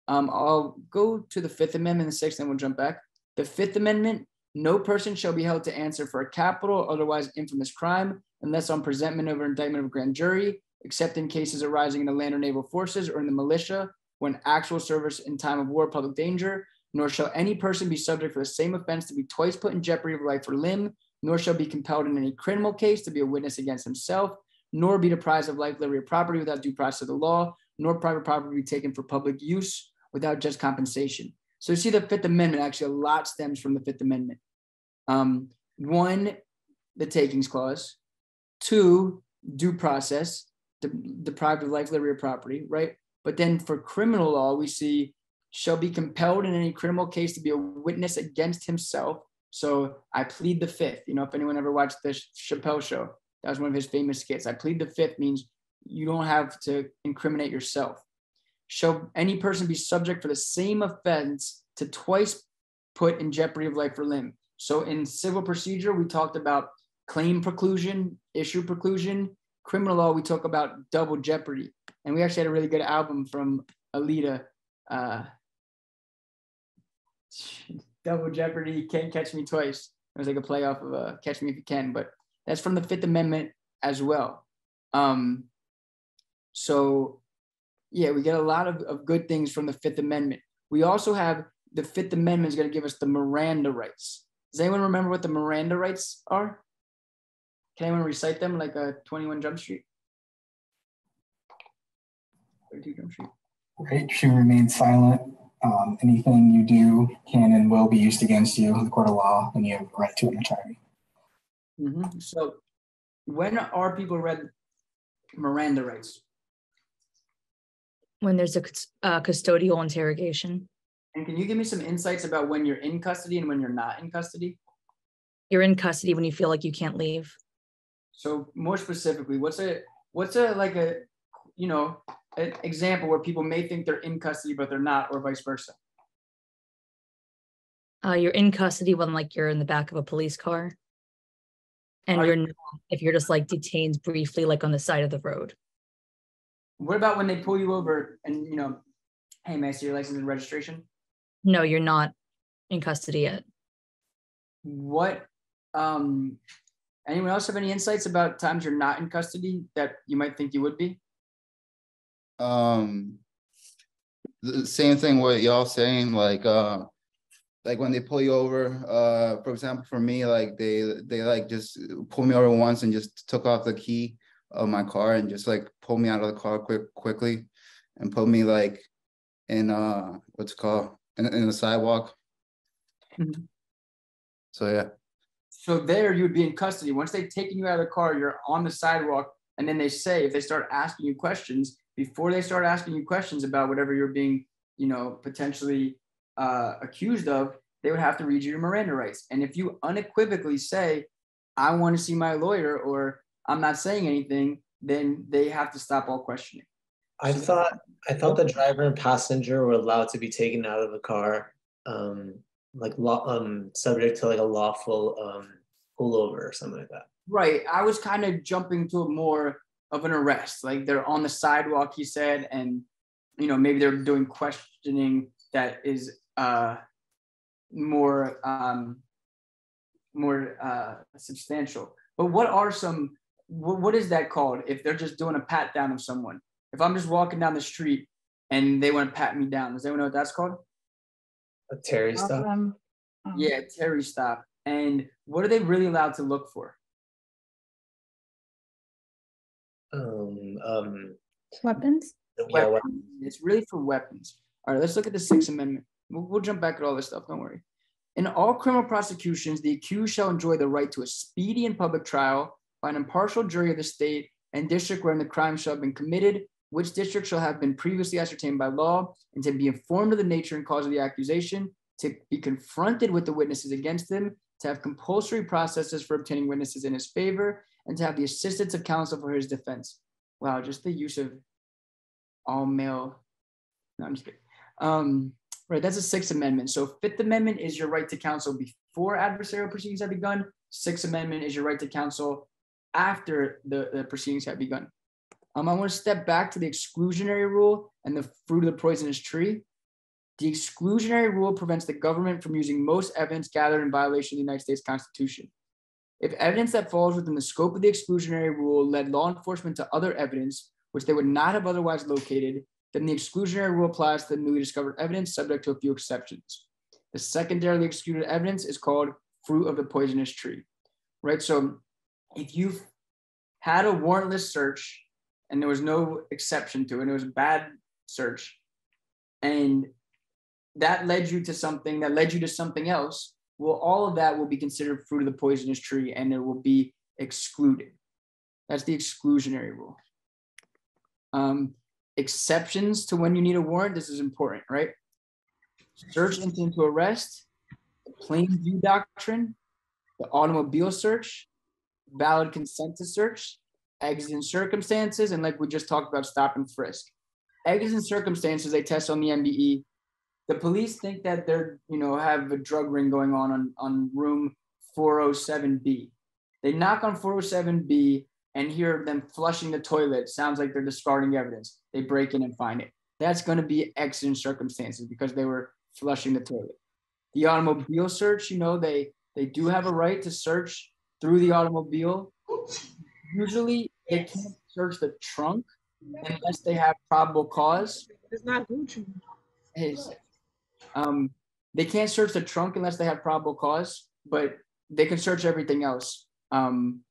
S1: Um, I'll go to the Fifth Amendment and the Sixth, and we'll jump back. The Fifth Amendment no person shall be held to answer for a capital otherwise infamous crime unless on presentment of indictment of grand jury, except in cases arising in the land or naval forces or in the militia when actual service in time of war, public danger, nor shall any person be subject for the same offense to be twice put in jeopardy of life or limb, nor shall be compelled in any criminal case to be a witness against himself, nor be deprived of life, liberty, or property without due process of the law, nor private property be taken for public use without just compensation. So you see the Fifth Amendment, actually a lot stems from the Fifth Amendment. Um, one, the takings clause. Two, due process, de- deprived of life, liberty, or property, right? But then for criminal law, we see shall be compelled in any criminal case to be a witness against himself. So I plead the fifth. You know, if anyone ever watched the Chappelle show, that was one of his famous skits. I plead the fifth means you don't have to incriminate yourself. Shall any person be subject for the same offense to twice put in jeopardy of life or limb? So in civil procedure, we talked about claim preclusion, issue preclusion. Criminal law, we talk about double jeopardy. And we actually had a really good album from Alita. Uh, double jeopardy, can't catch me twice. It was like a playoff of uh, Catch Me If You Can, but that's from the Fifth Amendment as well. Um, so, yeah, we get a lot of, of good things from the Fifth Amendment. We also have the Fifth Amendment is going to give us the Miranda rights. Does anyone remember what the Miranda rights are? Can anyone recite them like a 21 Jump Street? 32 Jump Street.
S6: Right, should remain silent. Um, anything you do can and will be used against you in the court of law, and you have a right to an attorney.
S1: Mm-hmm. So, when are people read Miranda rights?
S2: When there's a cus- uh, custodial interrogation,
S1: And can you give me some insights about when you're in custody and when you're not in custody?
S2: you're in custody when you feel like you can't leave.
S1: So more specifically, what's a what's a like a you know an example where people may think they're in custody but they're not, or vice versa?
S2: Uh, you're in custody when like you're in the back of a police car. And
S1: Are
S2: you're
S1: you-
S2: not if you're just like detained briefly, like on the side of the road.
S1: What about when they pull you over and you know, hey, may I see your license and registration?
S2: No, you're not in custody yet.
S1: What um anyone else have any insights about times you're not in custody that you might think you would be?
S7: Um, the same thing what y'all saying, like, uh, like when they pull you over, uh, for example, for me, like they, they like just pulled me over once and just took off the key of my car and just like pulled me out of the car quick, quickly and put me like in, uh, what's it called, in, in the sidewalk.
S1: Mhm.
S7: So, yeah.
S1: So there you would be in custody. Once they've taken you out of the car, you're on the sidewalk, and then they say if they start asking you questions, before they start asking you questions about whatever you're being, you know, potentially uh, accused of, they would have to read you your Miranda rights. And if you unequivocally say, "I want to see my lawyer," or "I'm not saying anything," then they have to stop all questioning.
S4: I thought I thought the driver and passenger were allowed to be taken out of the car, um, like law, um, subject to like a lawful um pullover or something like that.
S1: Right. I was kind of jumping to a more of an arrest. Like they're on the sidewalk, he said, and you know, maybe they're doing questioning that is uh more um more uh substantial. But what are some what, what is that called if they're just doing a pat down of someone? If I'm just walking down the street and they want to pat me down, does anyone know what that's called?
S4: A Terry stop.
S3: Um, um,
S1: Yeah, Terry stop. And what are they really allowed to look for?
S4: Um, um,
S5: Weapons?
S4: yeah,
S1: weapons. It's really for weapons. All right, let's look at the Sixth Amendment. We'll, we'll jump back at all this stuff. Don't worry. In all criminal prosecutions, the accused shall enjoy the right to a speedy and public trial by an impartial jury of the state and district wherein the crime shall have been committed, which district shall have been previously ascertained by law, and to be informed of the nature and cause of the accusation, to be confronted with the witnesses against him, to have compulsory processes for obtaining witnesses in his favor, and to have the assistance of counsel for his defense. Wow, just the use of all male. No, I'm just kidding. Um, right, that's a Sixth Amendment. So Fifth Amendment is your right to counsel before adversarial proceedings have begun. Sixth Amendment is your right to counsel after the, the proceedings have begun. Um, I want to step back to the exclusionary rule and the fruit of the poisonous tree. The exclusionary rule prevents the government from using most evidence gathered in violation of the United States Constitution. If evidence that falls within the scope of the exclusionary rule led law enforcement to other evidence which they would not have otherwise located, then the exclusionary rule applies to the newly discovered evidence, subject to a few exceptions. The secondarily excluded evidence is called fruit of the poisonous tree, right? So if you've had a warrantless search and there was no exception to it, it was a bad search, and that led you to something that led you to something else, well, all of that will be considered fruit of the poisonous tree and it will be excluded. That's the exclusionary rule. Um, exceptions to when you need a warrant, this is important, right? Search intent to arrest, the plain view doctrine, the automobile search, valid consent to search, exigent circumstances, and like we just talked about, stop and frisk. Exigent circumstances, they test on the MBE. The police think that they're, you know, have a drug ring going on on, on room 407B. They knock on 407B and hear them flushing the toilet. Sounds like they're discarding evidence. They break in and find it. That's going to be exigent circumstances because they were flushing the toilet. The automobile search, you know, they they do have a right to search through the automobile. Usually, they can't search the trunk unless they have probable cause.
S8: It's not Gucci.
S1: Is um, they can't search the trunk unless they have probable cause, but they can search everything else. Um,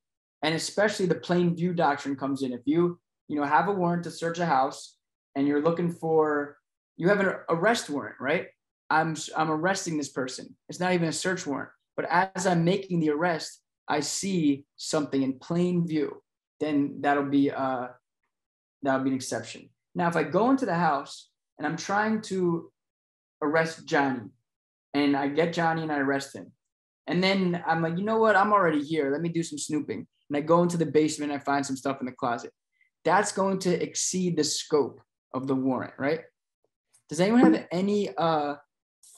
S1: and especially the plain view doctrine comes in. If you you know have a warrant to search a house and you're looking for you have an arrest warrant, right? I'm I'm arresting this person. It's not even a search warrant. But as I'm making the arrest, I see something in plain view. Then that'll be uh that'll be an exception. Now, if I go into the house and I'm trying to arrest Johnny, and I get Johnny and I arrest him, and then I'm like, you know what? I'm already here. Let me do some snooping. And I go into the basement and I find some stuff in the closet. That's going to exceed the scope of the warrant, right? Does anyone have any uh,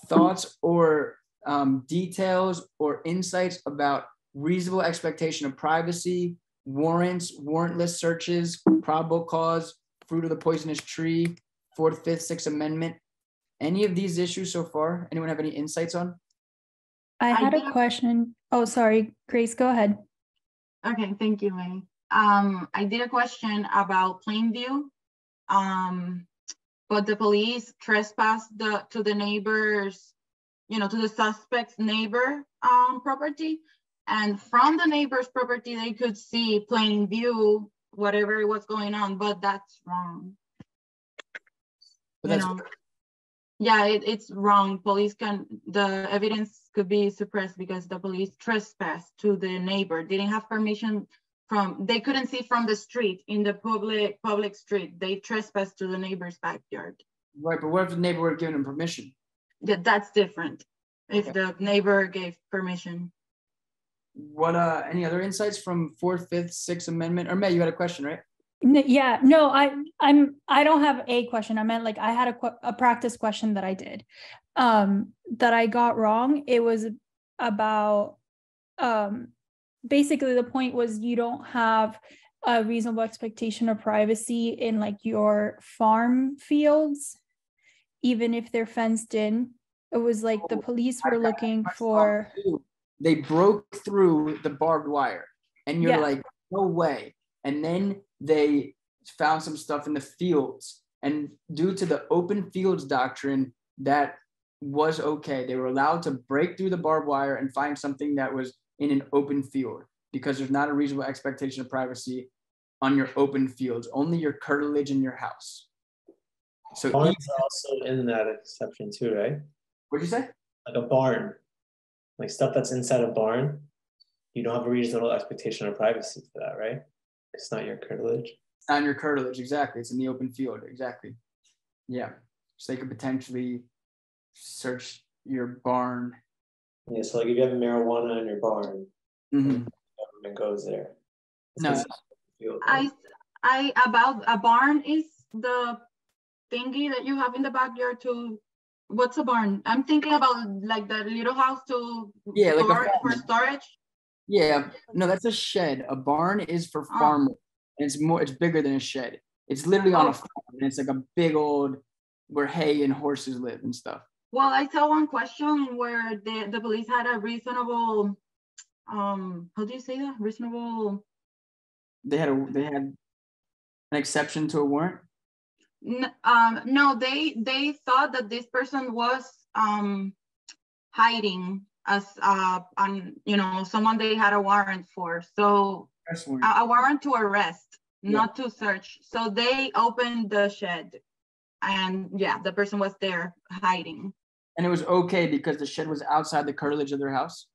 S1: thoughts or um, details or insights about reasonable expectation of privacy, warrants, warrantless searches, probable cause, fruit of the poisonous tree, fourth, fifth, sixth amendment? Any of these issues so far? Anyone have any insights on?
S5: I
S3: I
S5: had
S3: did-
S5: a question. Oh, sorry, Grace, go ahead.
S3: Okay, thank you, May. Um, I did a question about Plainview. Um, but the police trespassed the, to the neighbor's, you know, to the suspect's neighbor, um, property. And from the neighbor's property, they could see plain view, whatever was going on, but that's wrong.
S1: But
S3: You
S1: that's-
S3: know, yeah, it, it's wrong. Police can, the evidence could be suppressed because the police trespassed to the neighbor, didn't have permission from, they couldn't see from the street in the public, public street. They trespassed to the neighbor's backyard.
S1: Right, but what if the neighbor would have given him permission?
S3: That, that's different. If
S1: Okay.
S3: the neighbor gave permission.
S1: What uh any other insights from fourth, fifth, sixth amendment? Or May, you had a question, right?
S5: Yeah, no, I, I'm, I don't have a question. I meant like I had a, a practice question that I did, um, that I got wrong. It was about, um, basically the point was you don't have a reasonable expectation of privacy in like your farm fields, even if they're fenced in. It was like the
S1: Oh,
S5: police were looking for,
S1: too. They broke through the barbed wire, and you're
S5: Yeah.
S1: like, no way. And then they found some stuff in the fields, and due to the open fields doctrine, that was okay. They were allowed to break through the barbed wire and find something that was in an open field because there's not a reasonable expectation of privacy on your open fields, only your curtilage in your house. So,
S4: Barns
S1: e-
S4: are also in that exception too, right?
S1: what'd you say?
S4: Like a barn, like stuff that's inside a barn, you don't have a reasonable expectation of privacy for that, right? It's not your curtilage.
S1: It's not your curtilage, exactly. It's in the open field, exactly. Yeah. So they could potentially search your barn.
S4: Yeah, so like if you have marijuana in your barn,
S1: Mhm.
S4: government goes there. It's
S1: No.
S4: considered field,
S3: I. I, about a barn is the thingy that you have in the backyard to, what's a barn? I'm thinking about like the little house to
S1: Yeah, like a
S3: for storage.
S1: Yeah, no, that's a shed. A barn is for
S3: Oh.
S1: farm, and it's more. It's bigger than a shed. It's literally on a farm, and it's like a big old where hay and horses live and stuff.
S3: Well, I saw one question where the, the police had a reasonable, um, how do you say that? Reasonable,
S1: They had a they had an exception to a warrant.
S3: Um, no, they, they thought that this person was, um, hiding as, uh, on, you know, someone they had a warrant for. So a, a warrant to arrest,
S1: Yeah.
S3: not to search. So they opened the shed and yeah, the person was there hiding.
S1: and it was okay because the shed was outside the curtilage of their house.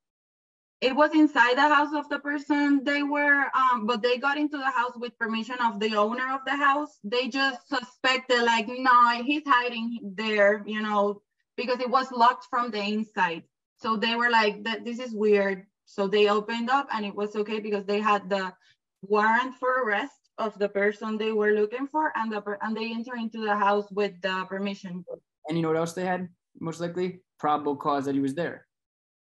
S3: It was inside the house of the person they were, um, but they got into the house with permission of the owner of the house. They just suspected like, no, he's hiding there, you know, because it was locked from the inside. So they were like, that this is weird. So they opened up and it was okay because they had the warrant for arrest of the person they were looking for and the, and they enter into the house with the permission.
S1: And you know what else they had? Most likely, probable cause that he was there.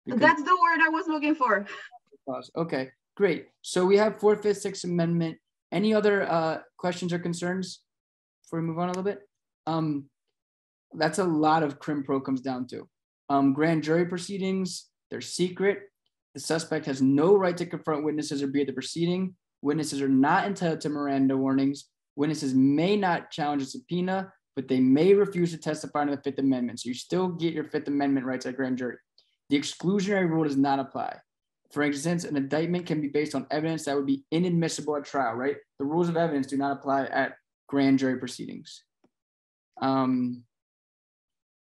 S1: Because-
S3: That's the word I was looking for.
S1: Okay, great. So we have fourth, fifth, sixth amendment. Any other uh, questions or concerns before we move on a little bit? Um, that's a lot of crim pro comes down to. Um, grand jury proceedings, they're secret. The suspect has no right to confront witnesses or be at the proceeding. Witnesses are not entitled to Miranda warnings. Witnesses may not challenge a subpoena, but they may refuse to testify under the Fifth Amendment. So you still get your Fifth Amendment rights at grand jury. The exclusionary rule does not apply. For instance, an indictment can be based on evidence that would be inadmissible at trial, right? The rules of evidence do not apply at grand jury proceedings. Um,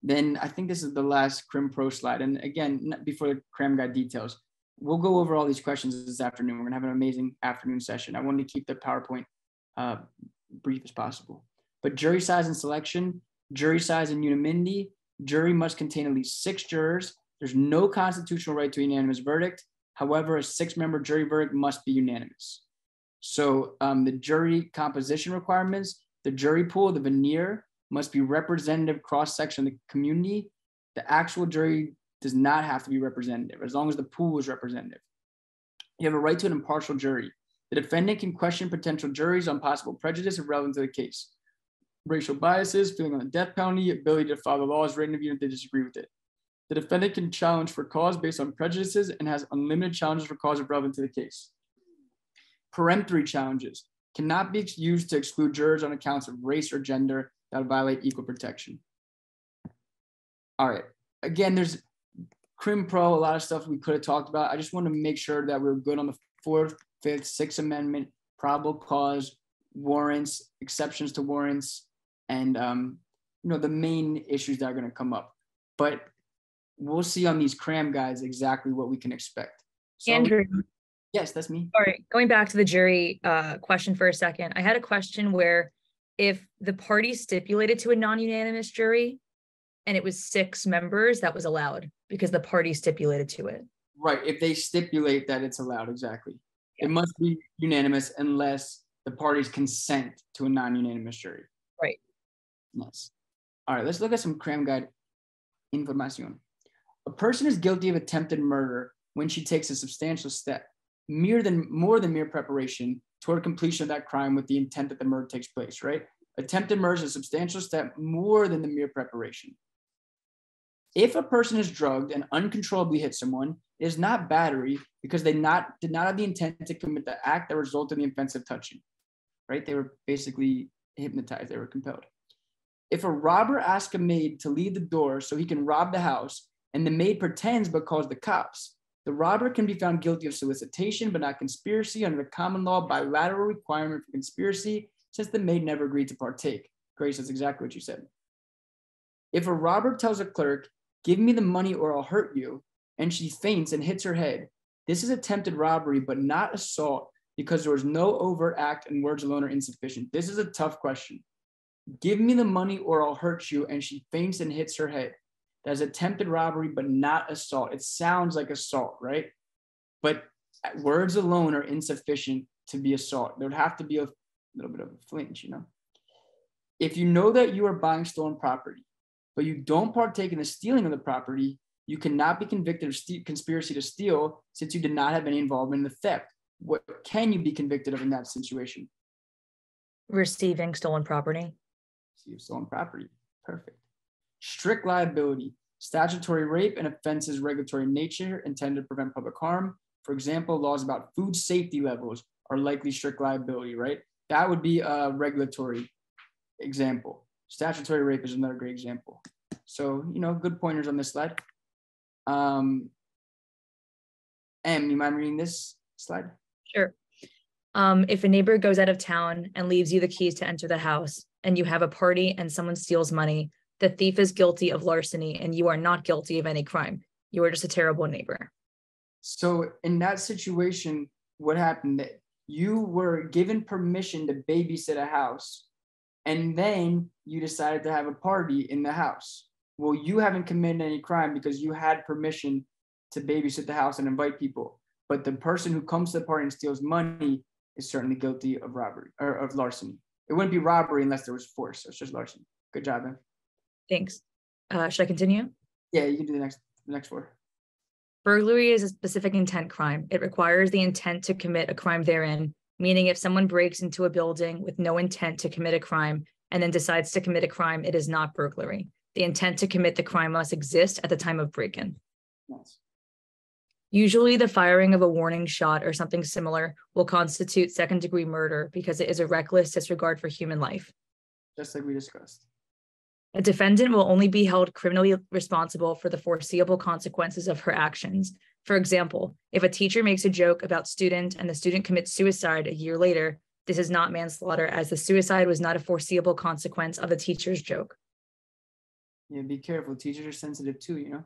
S1: then I think this is the last Crim Pro slide. And again, before the cram guide details, we'll go over all these questions this afternoon. We're gonna have an amazing afternoon session. I wanted to keep the PowerPoint uh, brief as possible. But jury size and selection, jury size and unanimity, jury must contain at least six jurors. There's no constitutional right to a unanimous verdict. However, a six-member jury verdict must be unanimous. So um, the jury composition requirements, the jury pool, the venire must be representative cross-section of the community. The actual jury does not have to be representative as long as the pool is representative. You have a right to an impartial jury. The defendant can question potential juries on possible prejudice relevant to the case. Racial biases, feeling on the death penalty, ability to follow the law is written if they disagree with it. The defendant can challenge for cause based on prejudices and has unlimited challenges for cause relevant to the case. Peremptory challenges cannot be used to exclude jurors on accounts of race or gender that violate equal protection. All right. Again, there's Crim Pro, a lot of stuff we could have talked about. I just want to make sure that we're good on the fourth, fifth, sixth amendment, probable cause, warrants, exceptions to warrants, and um, you know the main issues that are going to come up. But we'll see on these cram guys exactly what we can expect. So,
S2: Andrew,
S1: yes, that's me.
S2: All right. going back to the jury uh, question for a second. I had a question where if the party stipulated to a non-unanimous jury and it was six members, that was allowed because the party stipulated to it.
S1: Right. If they stipulate that it's allowed, exactly. It must be unanimous unless the parties consent to a non-unanimous jury.
S2: Right.
S1: Yes. All right, let's look at some cram guide information. A person is guilty of attempted murder when she takes a substantial step, mere than more than mere preparation toward completion of that crime with the intent that the murder takes place, right? Attempted murder is a substantial step more than the mere preparation. If a person is drugged and uncontrollably hits someone, it is not battery because they not did not have the intent to commit the act that resulted in the offensive touching. Right? They were basically hypnotized, they were compelled. If a robber asks a maid to leave the door so he can rob the house, and the maid pretends but calls the cops, the robber can be found guilty of solicitation but not conspiracy under the common law bilateral requirement for conspiracy, since the maid never agreed to partake. Grace, that's exactly what you said. If a robber tells a clerk, Give me the money or I'll hurt you, and she faints and hits her head, this is attempted robbery but not assault because there was no overt act and words alone are insufficient. This is a tough question. Give me the money or I'll hurt you. And she faints and hits her head. That's attempted robbery, but not assault. It sounds like assault, right? But words alone are insufficient to be assault. There would have to be a little bit of a flinch, you know? If you know that you are buying stolen property, but you don't partake in the stealing of the property, you cannot be convicted of st- conspiracy to steal since you did not have any involvement in the theft. What can you be convicted of in that situation?
S2: Receiving stolen property.
S1: Receive stolen property. Perfect. Strict liability. Statutory rape and offenses regulatory nature intended to prevent public harm. For example, laws about food safety levels are likely strict liability, right? That would be a regulatory example. Statutory rape is another great example. So, you know, good pointers on this slide. Um, Em, you mind reading this slide?
S2: Sure. Um, if a neighbor goes out of town and leaves you the keys to enter the house and you have a party and someone steals money, the thief is guilty of larceny and you are not guilty of any crime. You are just a terrible neighbor.
S1: So in that situation, what happened? You were given permission to babysit a house, and then you decided to have a party in the house. Well, you haven't committed any crime because you had permission to babysit the house and invite people. But the person who comes to the party and steals money is certainly guilty of robbery or of larceny. It wouldn't be robbery unless there was force. It's just larceny. Good job, man.
S2: Thanks. Uh, should I continue?
S1: Yeah, you can do the next the next four.
S2: Burglary is a specific intent crime. It requires the intent to commit a crime therein, meaning if someone breaks into a building with no intent to commit a crime and then decides to commit a crime, it is not burglary. The intent to commit the crime must exist at the time of break in.
S1: Nice.
S2: Usually, the firing of a warning shot or something similar will constitute second degree murder because it is a reckless disregard for human life.
S1: Just like we discussed.
S2: A defendant will only be held criminally responsible for the foreseeable consequences of her actions. For example, if a teacher makes a joke about student and the student commits suicide a year later, this is not manslaughter as the suicide was not a foreseeable consequence of the teacher's joke.
S1: Yeah, be careful. Teachers are sensitive too, you know.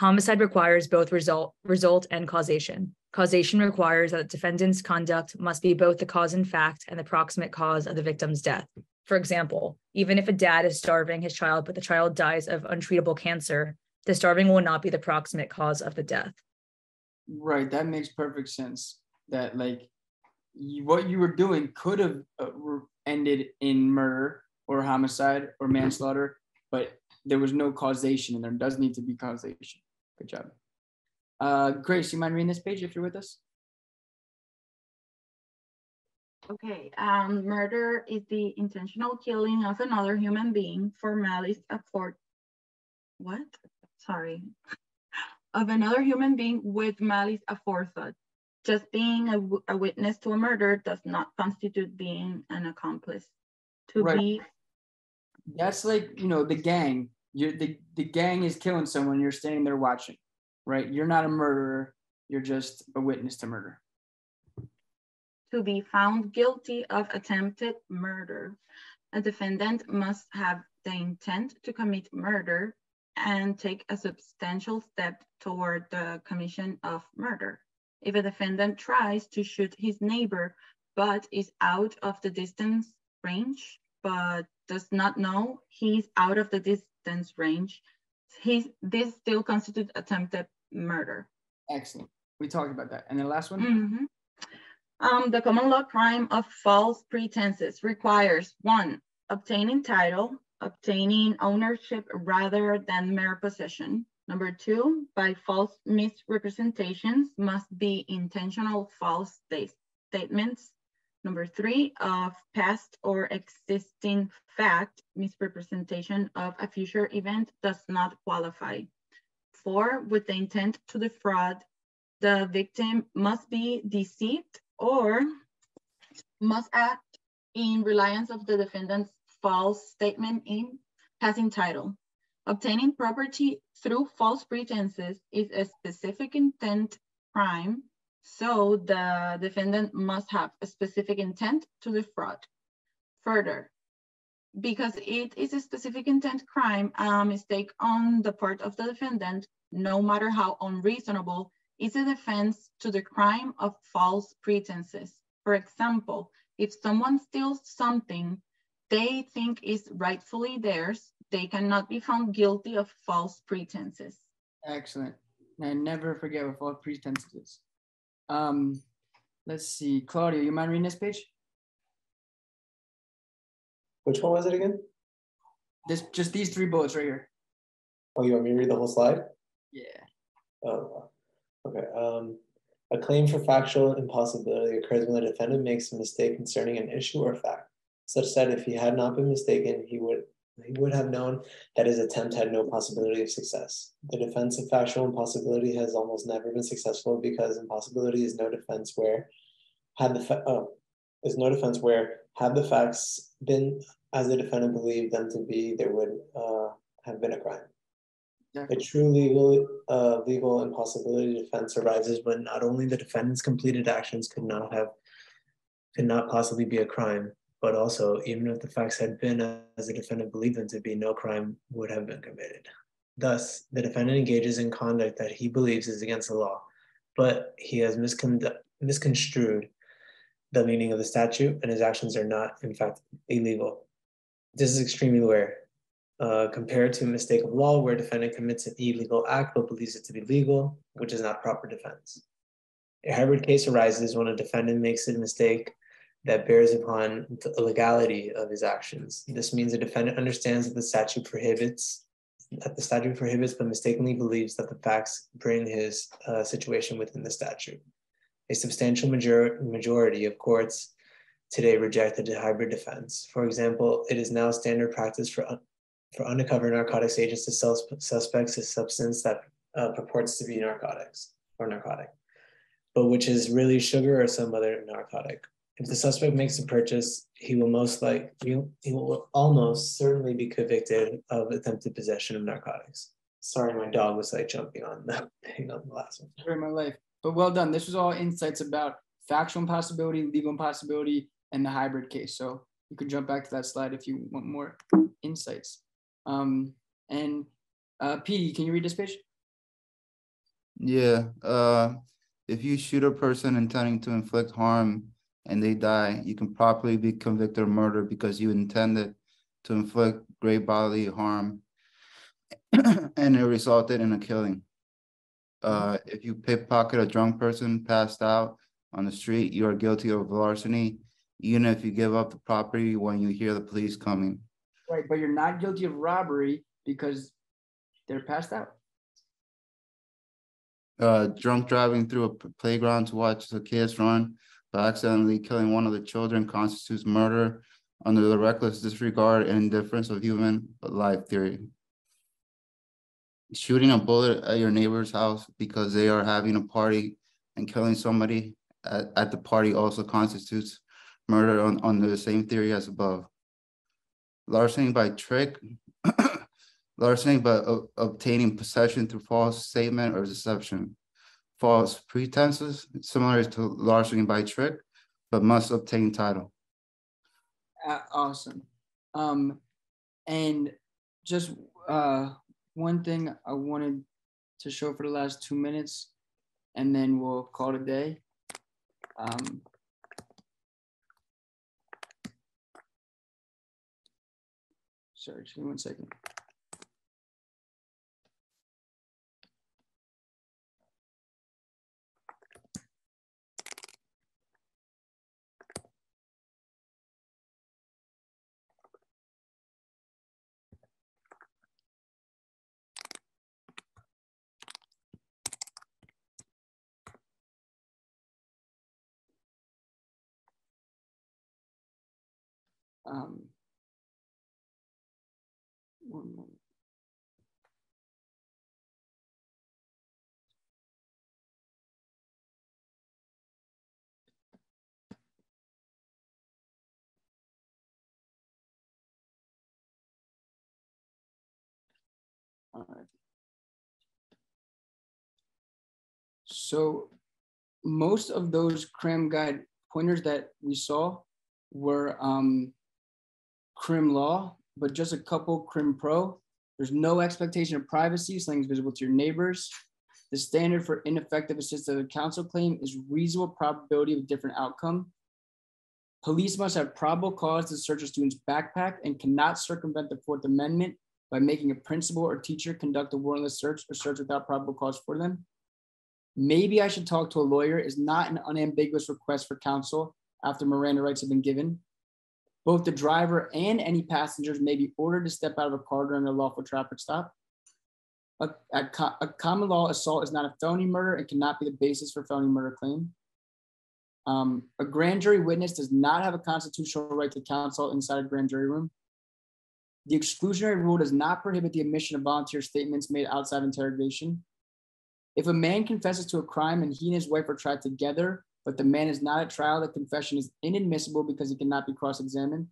S2: Homicide requires both result, result and causation. Causation requires that the defendant's conduct must be both the cause in fact and the proximate cause of the victim's death. For example, even if a dad is starving his child, but the child dies of untreatable cancer, the starving will not be the proximate cause of the death.
S1: Right. That makes perfect sense. That like you, what you were doing could have uh, ended in murder or homicide or manslaughter, but there was no causation, and there does need to be causation. Good job. Uh, Grace, you mind reading this page if you're with us?
S3: Okay, um, murder is the intentional killing of another human being for malice aforethought. What? Sorry. of another human being with malice aforethought. Just being a, a witness to a murder does not constitute being an accomplice. To
S1: Right.
S3: be,
S1: That's like you know the gang. You're the the gang is killing someone. You're standing there watching, right? You're not a murderer. You're just a witness to murder.
S3: To be found guilty of attempted murder. A defendant must have the intent to commit murder and take a substantial step toward the commission of murder. If a defendant tries to shoot his neighbor but is out of the distance range, but does not know he's out of the distance range, he's, this still constitutes attempted murder.
S1: Excellent. We talked about that. And the last one.
S3: Mhm. Um, the common law crime of false pretenses requires one, obtaining title, obtaining ownership rather than mere possession. Number two, by false misrepresentations must be intentional false sta- statements. Number three, of past or existing fact, misrepresentation of a future event does not qualify. Four, with the intent to defraud, the victim must be deceived or must act in reliance of the defendant's false statement in passing title. Obtaining property through false pretenses is a specific intent crime, so the defendant must have a specific intent to defraud. Further, because it is a specific intent crime, a mistake on the part of the defendant, no matter how unreasonable, is a defense to the crime of false pretenses. For example, if someone steals something they think is rightfully theirs, they cannot be found guilty of false pretenses.
S1: Excellent. I never forget what false pretenses is. Um, let's see, Claudia, you mind reading this page?
S4: Which one was it again?
S1: This just these three bullets right here.
S4: Oh, you want me to read the whole slide?
S1: Yeah.
S4: Oh, okay. Um, a claim for factual impossibility occurs when the defendant makes a mistake concerning an issue or fact, such that if he had not been mistaken, he would he would have known that his attempt had no possibility of success. The defense of factual impossibility has almost never been successful because impossibility is no defense where had the fa- oh is no defense where had the facts been as the defendant believed them to be, there would uh, have been a crime. A true legal uh, legal impossibility defense arises when not only the defendant's completed actions could not have could not possibly be a crime, but also even if the facts had been as the defendant believed them to be, no crime would have been committed. Thus, the defendant engages in conduct that he believes is against the law, but he has misconstrued the meaning of the statute, and his actions are not, in fact, illegal. This is extremely rare uh, compared to a mistake of law where a defendant commits an illegal act but believes it to be legal, which is not proper defense. A hybrid case arises when a defendant makes a mistake that bears upon the legality of his actions. This means a defendant understands that the statute prohibits that the statute prohibits but mistakenly believes that the facts bring his uh, situation within the statute. A substantial major- majority of courts today reject the hybrid defense. For example, it is now standard practice for for undercover narcotics agents to sell suspects a substance that uh, purports to be narcotics or narcotic, but which is really sugar or some other narcotic. If the suspect makes a purchase, he will most likely, he will almost certainly be convicted of attempted possession of narcotics. Sorry, my dog was like jumping on the thing on the last one.
S1: Sorry, my life. But well done. This was all insights about factual impossibility, legal impossibility, and the hybrid case. So you can jump back to that slide if you want more insights. Um, and uh, P, can you read this page?
S7: Yeah. Uh, if you shoot a person intending to inflict harm and they die, you can properly be convicted of murder because you intended to inflict great bodily harm and it resulted in a killing. Uh, if you pickpocket a drunk person passed out on the street, you are guilty of larceny, even if you give up the property when you hear the police coming.
S1: Right, but you're not guilty of robbery because they're passed out.
S7: Uh, drunk driving through a playground to watch the kids run by accidentally killing one of the children constitutes murder under the reckless disregard and indifference of human life theory. Shooting a bullet at your neighbor's house because they are having a party and killing somebody at, at the party also constitutes murder on, under the same theory as above larceny by trick, larceny by obtaining possession through false statement or deception, false pretenses, similar to larceny by trick, but must obtain title.
S1: Uh, awesome. Um, and just uh, one thing I wanted to show for the last two minutes, and then we'll call it a day. Um, Sorry, just give me one second. Um, All right. So most of those crim guide pointers that we saw were um, crim law but just a couple Crim Pro. There's no expectation of privacy. Something's visible to your neighbors. The standard for ineffective assistance of counsel claim is reasonable probability of a different outcome. Police must have probable cause to search a student's backpack and cannot circumvent the Fourth Amendment by making a principal or teacher conduct a warrantless search or search without probable cause for them. Maybe I should talk to a lawyer is not an unambiguous request for counsel after Miranda rights have been given. Both the driver and any passengers may be ordered to step out of a car during a lawful traffic stop. A, a, a common law assault is not a felony murder and cannot be the basis for felony murder claim. Um, a grand jury witness does not have a constitutional right to counsel inside a grand jury room. The exclusionary rule does not prohibit the admission of volunteer statements made outside interrogation. If a man confesses to a crime and he and his wife are tried together, but the man is not at trial, the confession is inadmissible because he cannot be cross-examined.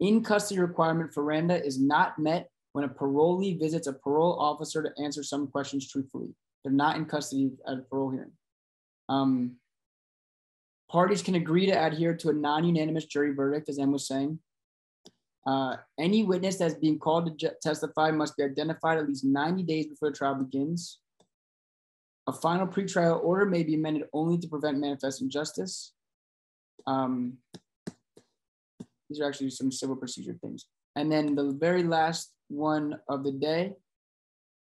S1: In custody requirement for Miranda is not met when a parolee visits a parole officer to answer some questions truthfully. They're not in custody at a parole hearing. Um, parties can agree to adhere to a non-unanimous jury verdict, as Em was saying. Uh, any witness that's being called to testify must be identified at least 90 days before the trial begins. A final pretrial order may be amended only to prevent manifest injustice. Um, these are actually some civil procedure things. And then the very last one of the day,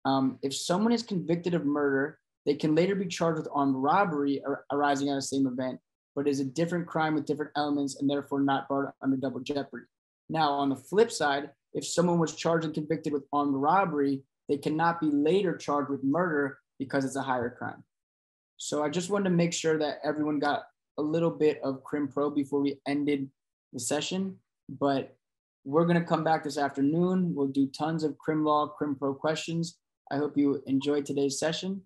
S1: um, if someone is convicted of murder, they can later be charged with armed robbery ar- arising out of the same event, but is a different crime with different elements and therefore not barred under double jeopardy. Now, on the flip side, if someone was charged and convicted with armed robbery, they cannot be later charged with murder because it's a higher crime. So I just wanted to make sure that everyone got a little bit of Crim Pro before we ended the session. But we're going to come back this afternoon. We'll do tons of Crim Law, Crim Pro questions. I hope you enjoyed today's session.